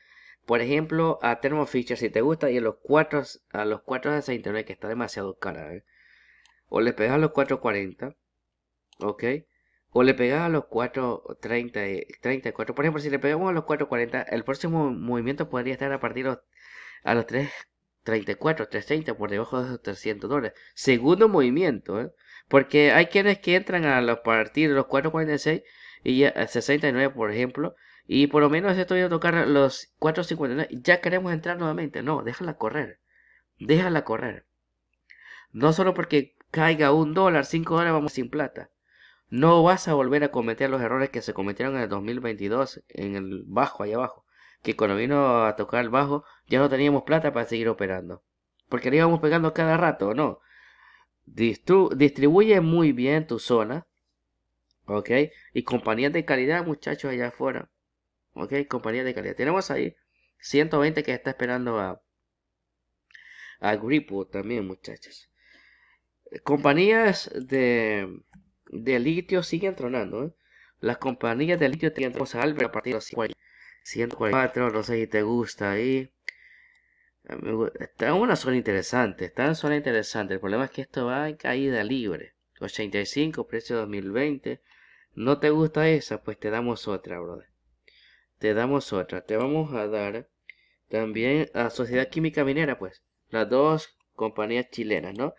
Por ejemplo, a Thermo Fisher, si te gusta, y a los 4 a los 469 que está demasiado cara, ¿eh? o le pegas a los 440, ¿ok? O le pegas a los 430, 34. Por ejemplo, si le pegamos a los 440, el próximo movimiento podría estar a partir de a los 334, 330, por debajo de los 300 dólares. Segundo movimiento, ¿eh? Porque hay quienes que entran a los partidos, los 4.46 y ya 69, por ejemplo, y por lo menos estoy a tocar los 4.59 ya queremos entrar nuevamente. No, déjala correr. Déjala correr. No solo porque caiga un dólar, cinco dólares, vamos sin plata. No vas a volver a cometer los errores que se cometieron en el 2022, en el bajo, allá abajo. Que cuando vino a tocar el bajo, ya no teníamos plata para seguir operando. Porque le íbamos pegando cada rato, ¿no? distribuye muy bien tu zona. Ok. Y compañías de calidad, muchachos, allá afuera. Ok. Compañías de calidad. Tenemos ahí 120 que está esperando a, a también, muchachos. Compañías de, de litio siguen tronando. ¿eh? Las compañías de litio tenemos a Albert a partir de los 144. No sé si te gusta ahí. Está en una zona interesante, está en zona interesante. El problema es que esto va en caída libre. 85, precio 2020. ¿No te gusta esa? Pues te damos otra, brother. Te damos otra. Te vamos a dar también a Sociedad Química Minera, pues. Las dos compañías chilenas, ¿no?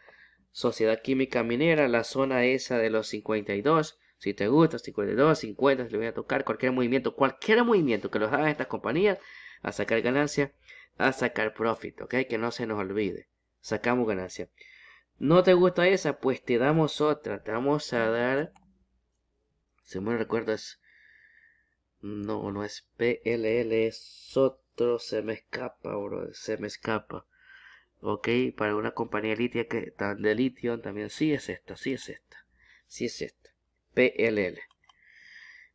Sociedad Química Minera, la zona esa de los 52. Si te gusta, 52, 50, le voy a tocar cualquier movimiento, cualquier movimiento que los hagan estas compañías a sacar ganancia a sacar profit, ¿ok? Que no se nos olvide. Sacamos ganancia. ¿No te gusta esa? Pues te damos otra. Te vamos a dar... Si me recuerdo. No, no es PLL, es otro. Se me escapa, bro. Se me escapa. Ok, para una compañía litio que de litio también. Sí es esta, sí es esta. Sí es esta. PLL.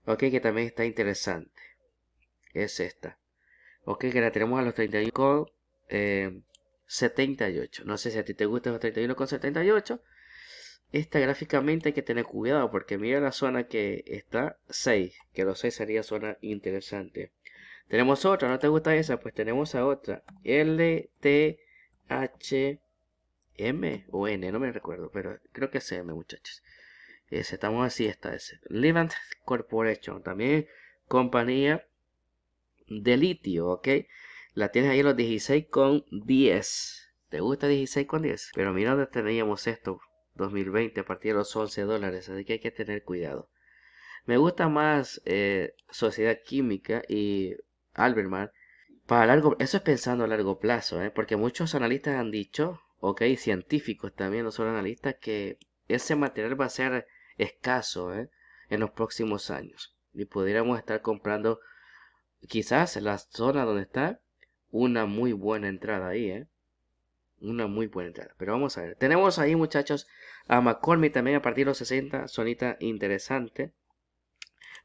Ok, que también está interesante. Es esta. Ok, que la tenemos a los 31 con 78. No sé si a ti te gusta los 31 con 78. Esta gráficamente hay que tener cuidado porque mira la zona que está 6. Que los 6 sería zona interesante. Tenemos otra, ¿no te gusta esa? Pues tenemos a otra. L, T, H, M o N, no me recuerdo, pero creo que es M, muchachos. Ese, estamos así, está ese. Levant Corporation, también compañía de litio, ¿ok? La tienes ahí los 16 con 10. ¿Te gusta 16 con 10? Pero mira dónde teníamos esto, 2020, a partir de los 11 dólares, así que hay que tener cuidado. Me gusta más eh, Sociedad Química y Alberman. Para largo, eso es pensando a largo plazo, ¿eh? porque muchos analistas han dicho, ok, científicos también, no solo analistas, que ese material va a ser escaso ¿eh? en los próximos años. Y pudiéramos estar comprando quizás la zona donde está una muy buena entrada ahí, ¿eh? Una muy buena entrada. Pero vamos a ver. Tenemos ahí, muchachos, a McCormick también a partir de los 60. Sonita interesante.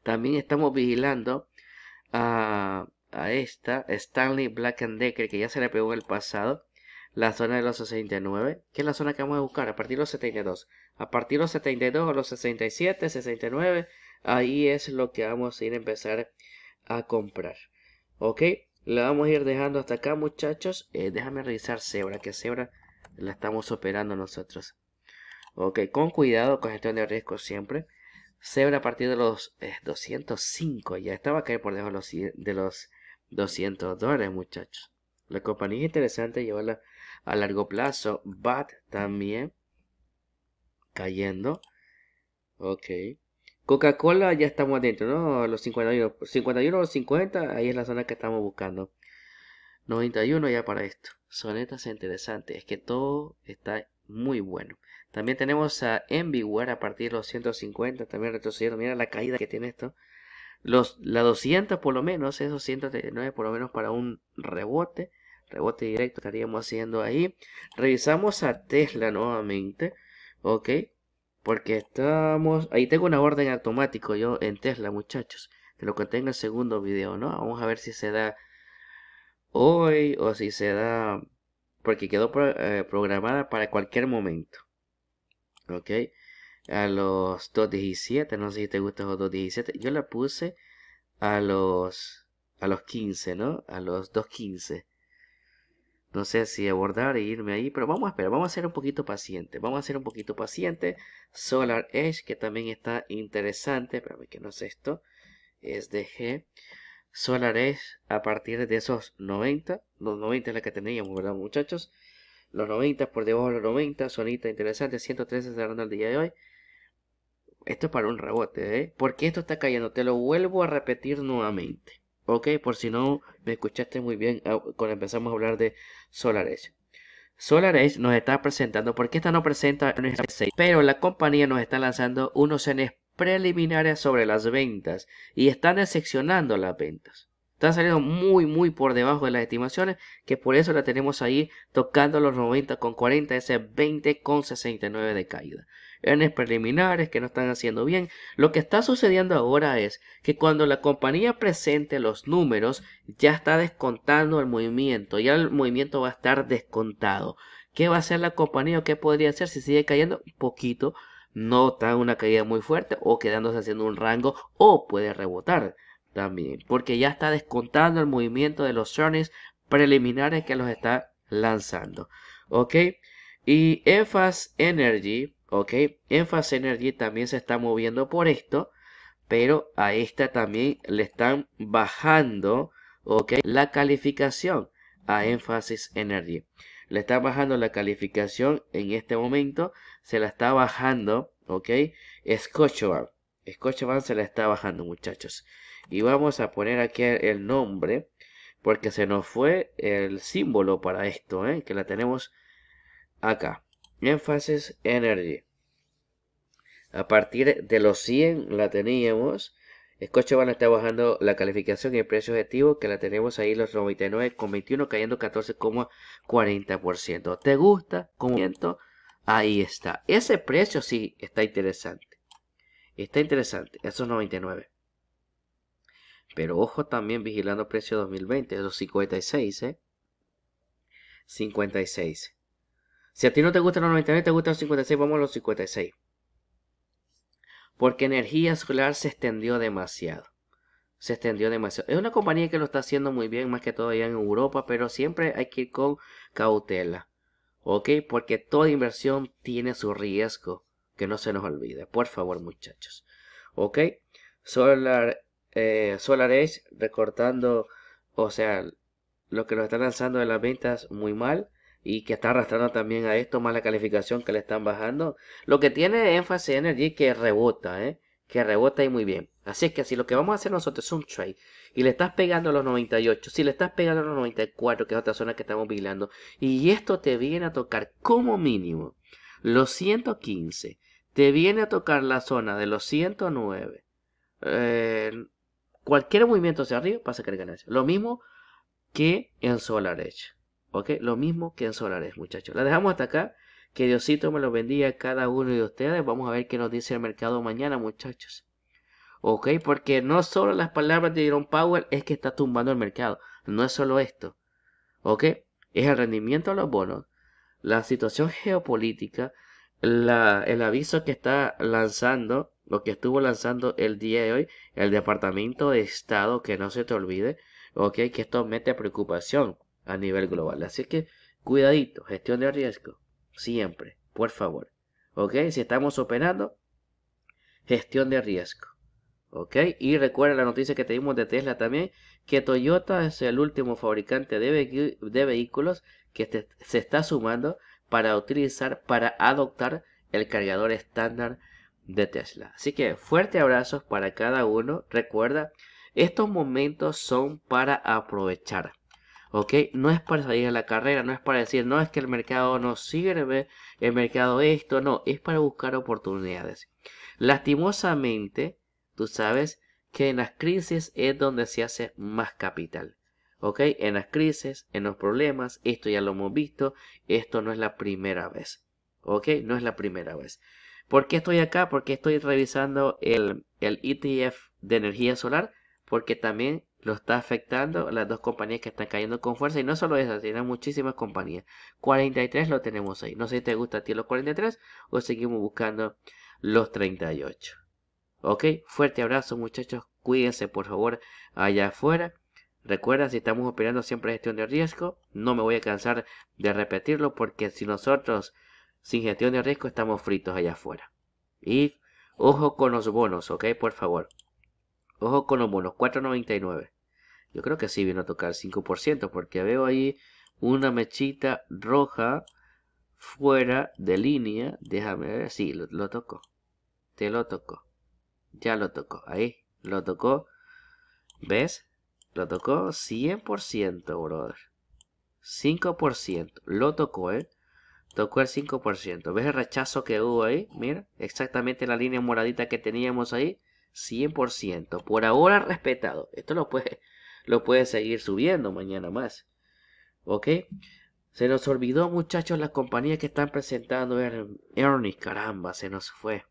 También estamos vigilando a, a esta, Stanley Black Decker, que ya se le pegó en el pasado. la zona de los 69, que es la zona que vamos a buscar a partir de los 72. A partir de los 72 a los 67, 69, ahí es lo que vamos a ir a empezar a comprar. ¿Ok? La vamos a ir dejando hasta acá, muchachos. Eh, déjame revisar Zebra, que Zebra la estamos operando nosotros. Ok, con cuidado, con gestión de riesgo siempre. Zebra a partir de los 205, eh, ya estaba a caer por debajo de los 200 dólares, muchachos. La compañía es interesante llevarla a largo plazo. BAT también cayendo. Ok. Coca-Cola ya estamos adentro, ¿no? Los 51, 51 o 50, ahí es la zona que estamos buscando. 91 ya para esto. Sonetas interesantes. Es que todo está muy bueno. También tenemos a Envyware a partir de los 150. También retrocediendo. Mira la caída que tiene esto. Los, la 200 por lo menos. Esos 139 por lo menos para un rebote. Rebote directo estaríamos haciendo ahí. Revisamos a Tesla nuevamente. Ok. Porque estamos... Ahí tengo una orden automático yo en Tesla, muchachos. Que lo conté en el segundo video, ¿no? Vamos a ver si se da hoy o si se da... Porque quedó eh, programada para cualquier momento. ¿Ok? A los 2.17. No sé si te gusta los 2.17. Yo la puse a los... A los 15, ¿no? A los 2.15 no sé si abordar e irme ahí, pero vamos a esperar, vamos a ser un poquito paciente, vamos a ser un poquito paciente. Solar Edge, que también está interesante, espérame que no es esto, es de G. Solar Edge a partir de esos 90, los 90 es la que teníamos, ¿verdad muchachos? Los 90 por debajo de los 90, sonita interesante, 113 cerrando el día de hoy. Esto es para un rebote, ¿eh? Porque esto está cayendo, te lo vuelvo a repetir nuevamente. Ok, por si no me escuchaste muy bien ah, cuando empezamos a hablar de SolarEdge. SolarEdge nos está presentando, porque esta no presenta un 6, pero la compañía nos está lanzando unos CNs preliminares sobre las ventas y están decepcionando las ventas. Están saliendo muy, muy por debajo de las estimaciones, que por eso la tenemos ahí tocando los 90 con 40, ese 20 con 69 de caída. Earnings preliminares que no están haciendo bien. Lo que está sucediendo ahora es que cuando la compañía presente los números, ya está descontando el movimiento, ya el movimiento va a estar descontado. ¿Qué va a hacer la compañía o qué podría hacer si sigue cayendo? Poquito, no está una caída muy fuerte o quedándose haciendo un rango o puede rebotar también, porque ya está descontando el movimiento de los earnings preliminares que los está lanzando. ¿Ok? Y EFAS Energy, ¿ok? EFAS Energy también se está moviendo por esto, pero a esta también le están bajando, ¿ok? La calificación a Emphasis Energy. Le está bajando la calificación en este momento, se la está bajando, ¿ok? Scotiabank. Scotiabank se la está bajando, muchachos y vamos a poner aquí el nombre porque se nos fue el símbolo para esto ¿eh? que la tenemos acá énfasis energy a partir de los 100 la teníamos van a estar bajando la calificación y el precio objetivo que la tenemos ahí los 99,21 cayendo 14,40%. ¿Te gusta? Como ahí está. Ese precio sí está interesante. Está interesante, esos 99. Pero ojo también vigilando precio 2020, los 56, ¿eh? 56. Si a ti no te gustan los 99, te gustan los 56, vamos a los 56. Porque energía solar se extendió demasiado. Se extendió demasiado. Es una compañía que lo está haciendo muy bien, más que todo allá en Europa, pero siempre hay que ir con cautela. ¿Ok? Porque toda inversión tiene su riesgo. Que no se nos olvide. Por favor, muchachos. ¿Ok? Solar eh, SolarEdge recortando, o sea, lo que nos están lanzando de las ventas muy mal y que está arrastrando también a esto más la calificación que le están bajando. Lo que tiene énfasis Energy que rebota, ¿eh? que rebota y muy bien. Así es que si lo que vamos a hacer nosotros es un trade y le estás pegando a los 98, si le estás pegando a los 94, que es otra zona que estamos vigilando, y esto te viene a tocar como mínimo los 115, te viene a tocar la zona de los 109, eh, cualquier movimiento hacia arriba pasa a sacar ganancia. Lo mismo que en SolarEdge. ¿Ok? Lo mismo que en SolarEdge, muchachos. La dejamos hasta acá. Que Diosito me lo bendiga a cada uno de ustedes. Vamos a ver qué nos dice el mercado mañana, muchachos. ¿Ok? Porque no solo las palabras de Jerome Powell es que está tumbando el mercado. No es solo esto. ¿Ok? es el rendimiento de los bonos, la situación geopolítica, el aviso que está lanzando, lo que estuvo lanzando el día de hoy, el Departamento de Estado, que no se te olvide, ok, que esto mete preocupación a nivel global. Así que cuidadito, gestión de riesgo, siempre, por favor. Ok, si estamos operando, gestión de riesgo. Ok, y recuerda la noticia que tenemos de Tesla también, que Toyota es el último fabricante de, de vehículos que se está sumando para utilizar, para adoptar el cargador estándar de Tesla. Así que fuerte abrazos para cada uno. Recuerda, estos momentos son para aprovechar. ¿Ok? No es para salir a la carrera, no es para decir, no es que el mercado no sirve, el mercado esto, no, es para buscar oportunidades. Lastimosamente, tú sabes que en las crisis es donde se hace más capital. ¿Ok? En las crisis, en los problemas, esto ya lo hemos visto, esto no es la primera vez. ¿Ok? No es la primera vez. ¿Por qué estoy acá? Porque estoy revisando el, el ETF de energía solar, porque también lo está afectando las dos compañías que están cayendo con fuerza. Y no solo esas, sino muchísimas compañías. 43 lo tenemos ahí. No sé si te gusta a ti los 43 o seguimos buscando los 38. ¿Ok? Fuerte abrazo muchachos. Cuídense por favor allá afuera. Recuerda, si estamos operando siempre gestión de riesgo, no me voy a cansar de repetirlo porque si nosotros sin gestión de riesgo estamos fritos allá afuera. Y ojo con los bonos, ¿ok? Por favor. Ojo con los bonos, 4.99. Yo creo que sí vino a tocar 5% porque veo ahí una mechita roja fuera de línea. Déjame ver, sí, lo, lo tocó. Te lo tocó. Ya lo tocó. Ahí, lo tocó. ¿Ves? Lo tocó 100%, brother. 5%. Lo tocó, ¿eh? Tocó el 5%. ¿Ves el rechazo que hubo ahí? Mira, exactamente la línea moradita que teníamos ahí. 100%. Por ahora respetado. Esto lo puede, lo puede seguir subiendo mañana más. ¿Ok? Se nos olvidó, muchachos, las compañías que están presentando earnings. Caramba, se nos fue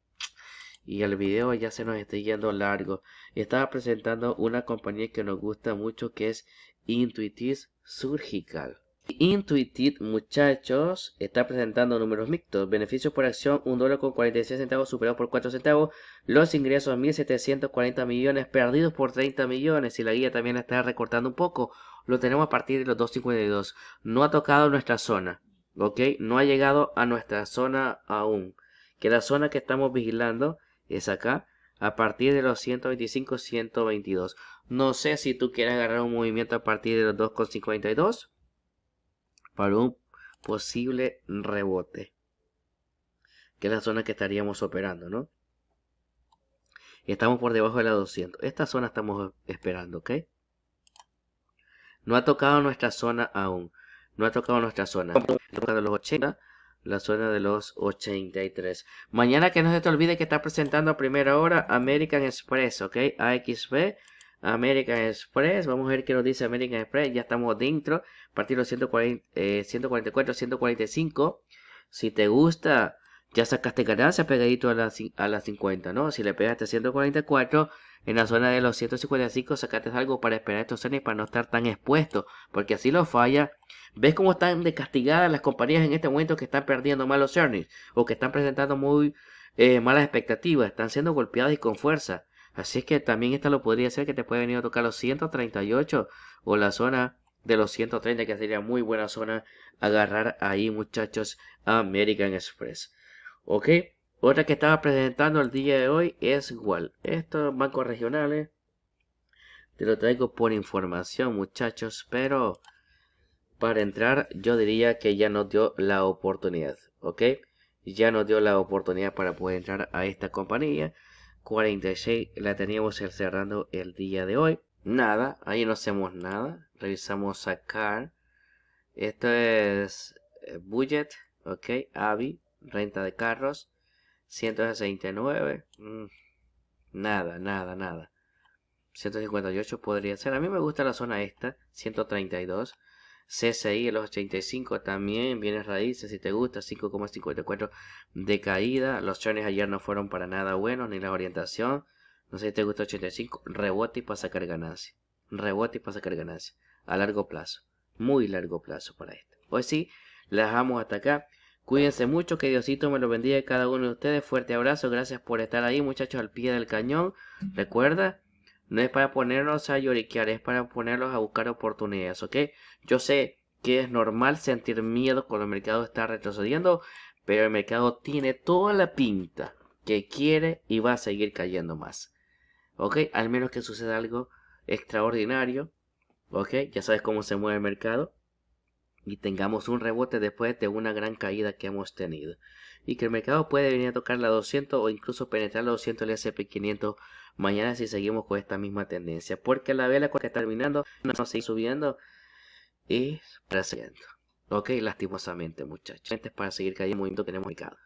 y el video ya se nos está yendo largo. Estaba presentando una compañía que nos gusta mucho que es Intuitive Surgical. Intuitive, muchachos, está presentando números mixtos. Beneficios por acción, 1 dólar con 46 centavos superado por 4 centavos. Los ingresos, 1.740 millones, perdidos por 30 millones. Y la guía también está recortando un poco. Lo tenemos a partir de los 2.52. No ha tocado nuestra zona. ¿Ok? No ha llegado a nuestra zona aún. Que la zona que estamos vigilando es acá a partir de los 125 122 no sé si tú quieres agarrar un movimiento a partir de los 2,52 para un posible rebote que es la zona que estaríamos operando no estamos por debajo de la 200 esta zona estamos esperando ok no ha tocado nuestra zona aún. No ha tocado nuestra zona. Tocando los 80 la zona de los 83. Mañana que no se te olvide que está presentando a primera hora American Express, ¿ok? AXB, American Express. Vamos a ver qué nos dice American Express. Ya estamos dentro. A partir de los 140, 144, 145. Si te gusta, ya sacaste ganancia pegadito a las la 50, ¿no? Si le pegaste 144, en la zona de los 155 sacaste algo para esperar estos años para no estar tan expuesto. Porque así lo falla ¿Ves cómo están descastigadas las compañías en este momento que están perdiendo malos earnings o que están presentando muy eh, malas expectativas? Están siendo golpeadas y con fuerza. Así que también esta lo podría ser que te puede venir a tocar los 138 o la zona de los 130 que sería muy buena zona agarrar ahí muchachos American Express. Ok, otra que estaba presentando el día de hoy es igual. Estos bancos regionales te lo traigo por información muchachos, pero para entrar yo diría que ya nos dio la oportunidad, ¿ok? Ya nos dio la oportunidad para poder entrar a esta compañía. 46 la teníamos cerrando el día de hoy. Nada, ahí no hacemos nada. Revisamos sacar. Esto es eh, budget, ok, AVI, renta de carros, 169. Mm, nada, nada, nada. 158 podría ser. A mí me gusta la zona esta, 132. CCI en los 85 también, bienes raíces, si te gusta, 5,54 de caída. Los chones ayer no fueron para nada buenos, ni la orientación. No sé si te gusta 85, rebote y para sacar ganancia. Rebote y para sacar ganancia. A largo plazo, muy largo plazo para esto. Hoy sí, las dejamos hasta acá. Cuídense mucho, que Diosito me lo bendiga a cada uno de ustedes. Fuerte abrazo, gracias por estar ahí, muchachos, al pie del cañón. Recuerda, no es para ponernos a lloriquear, es para ponerlos a buscar oportunidades, ¿ok? Yo sé que es normal sentir miedo cuando el mercado está retrocediendo, pero el mercado tiene toda la pinta que quiere y va a seguir cayendo más. ¿Ok? Al menos que suceda algo extraordinario. ¿Ok? Ya sabes cómo se mueve el mercado. Y tengamos un rebote después de una gran caída que hemos tenido. Y que el mercado puede venir a tocar la 200 o incluso penetrar la 200 del SP500 mañana si seguimos con esta misma tendencia. Porque la vela que está terminando no sigue subiendo y creciendo. Ok, lastimosamente muchachos. Es para seguir cayendo que tenemos mercado.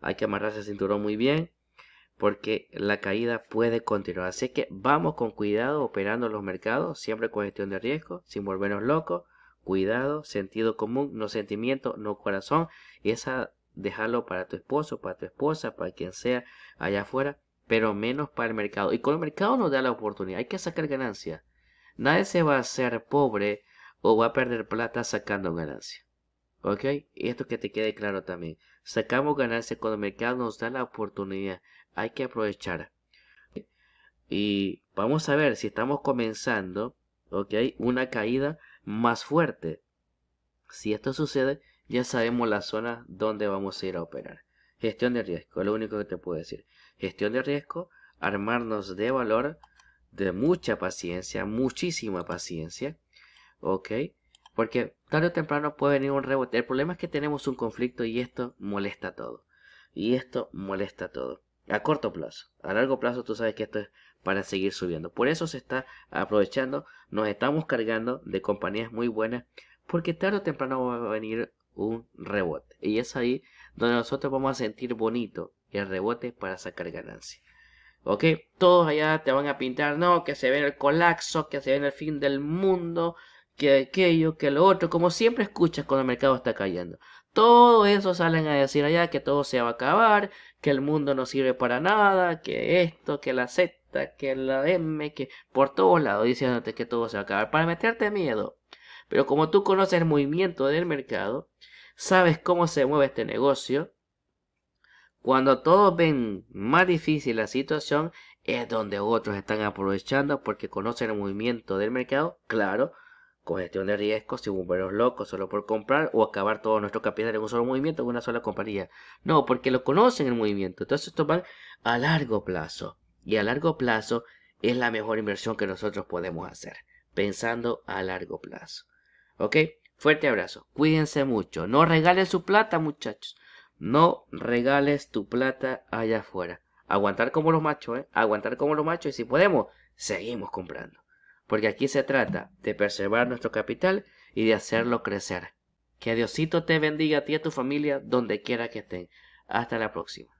Hay que amarrarse el cinturón muy bien porque la caída puede continuar. Así que vamos con cuidado operando los mercados, siempre con gestión de riesgo, sin volvernos locos. Cuidado, sentido común, no sentimiento, no corazón. Y esa déjalo para tu esposo, para tu esposa, para quien sea allá afuera, pero menos para el mercado. Y con el mercado nos da la oportunidad, hay que sacar ganancia. Nadie se va a hacer pobre o va a perder plata sacando ganancia. ¿Ok? Y esto que te quede claro también. Sacamos ganancia cuando el mercado nos da la oportunidad hay que aprovechar. Y vamos a ver si estamos comenzando, ok, una caída más fuerte. Si esto sucede, ya sabemos la zona donde vamos a ir a operar. Gestión de riesgo, es lo único que te puedo decir. Gestión de riesgo, armarnos de valor, de mucha paciencia, muchísima paciencia, ok, porque tarde o temprano puede venir un rebote. El problema es que tenemos un conflicto y esto molesta todo. Y esto molesta todo a corto plazo. A largo plazo tú sabes que esto es para seguir subiendo. Por eso se está aprovechando, nos estamos cargando de compañías muy buenas, porque tarde o temprano va a venir un rebote. Y es ahí donde nosotros vamos a sentir bonito el rebote para sacar ganancia. ¿Ok? Todos allá te van a pintar, no, que se ve el colapso, que se ve el fin del mundo, que aquello, que lo otro, como siempre escuchas cuando el mercado está cayendo. Todo eso salen a decir allá que todo se va a acabar, que el mundo no sirve para nada, que esto, que la Z, que la M, que por todos lados diciéndote que todo se va a acabar, para meterte miedo. Pero como tú conoces el movimiento del mercado, sabes cómo se mueve este negocio, cuando todos ven más difícil la situación, es donde otros están aprovechando porque conocen el movimiento del mercado, claro, con gestión de riesgos, sin volvernos locos solo por comprar o acabar todo nuestro capital en un solo movimiento en una sola compañía. No, porque lo conocen el movimiento. Entonces esto van a largo plazo. Y a largo plazo es la mejor inversión que nosotros podemos hacer. Pensando a largo plazo. ¿Ok? Fuerte abrazo. Cuídense mucho. No regalen su plata, muchachos. No regales tu plata allá afuera. Aguantar como los machos, ¿eh? Aguantar como los machos y si podemos, seguimos comprando porque aquí se trata de preservar nuestro capital y de hacerlo crecer. Que Diosito te bendiga a ti y a tu familia donde quiera que estén. Hasta la próxima.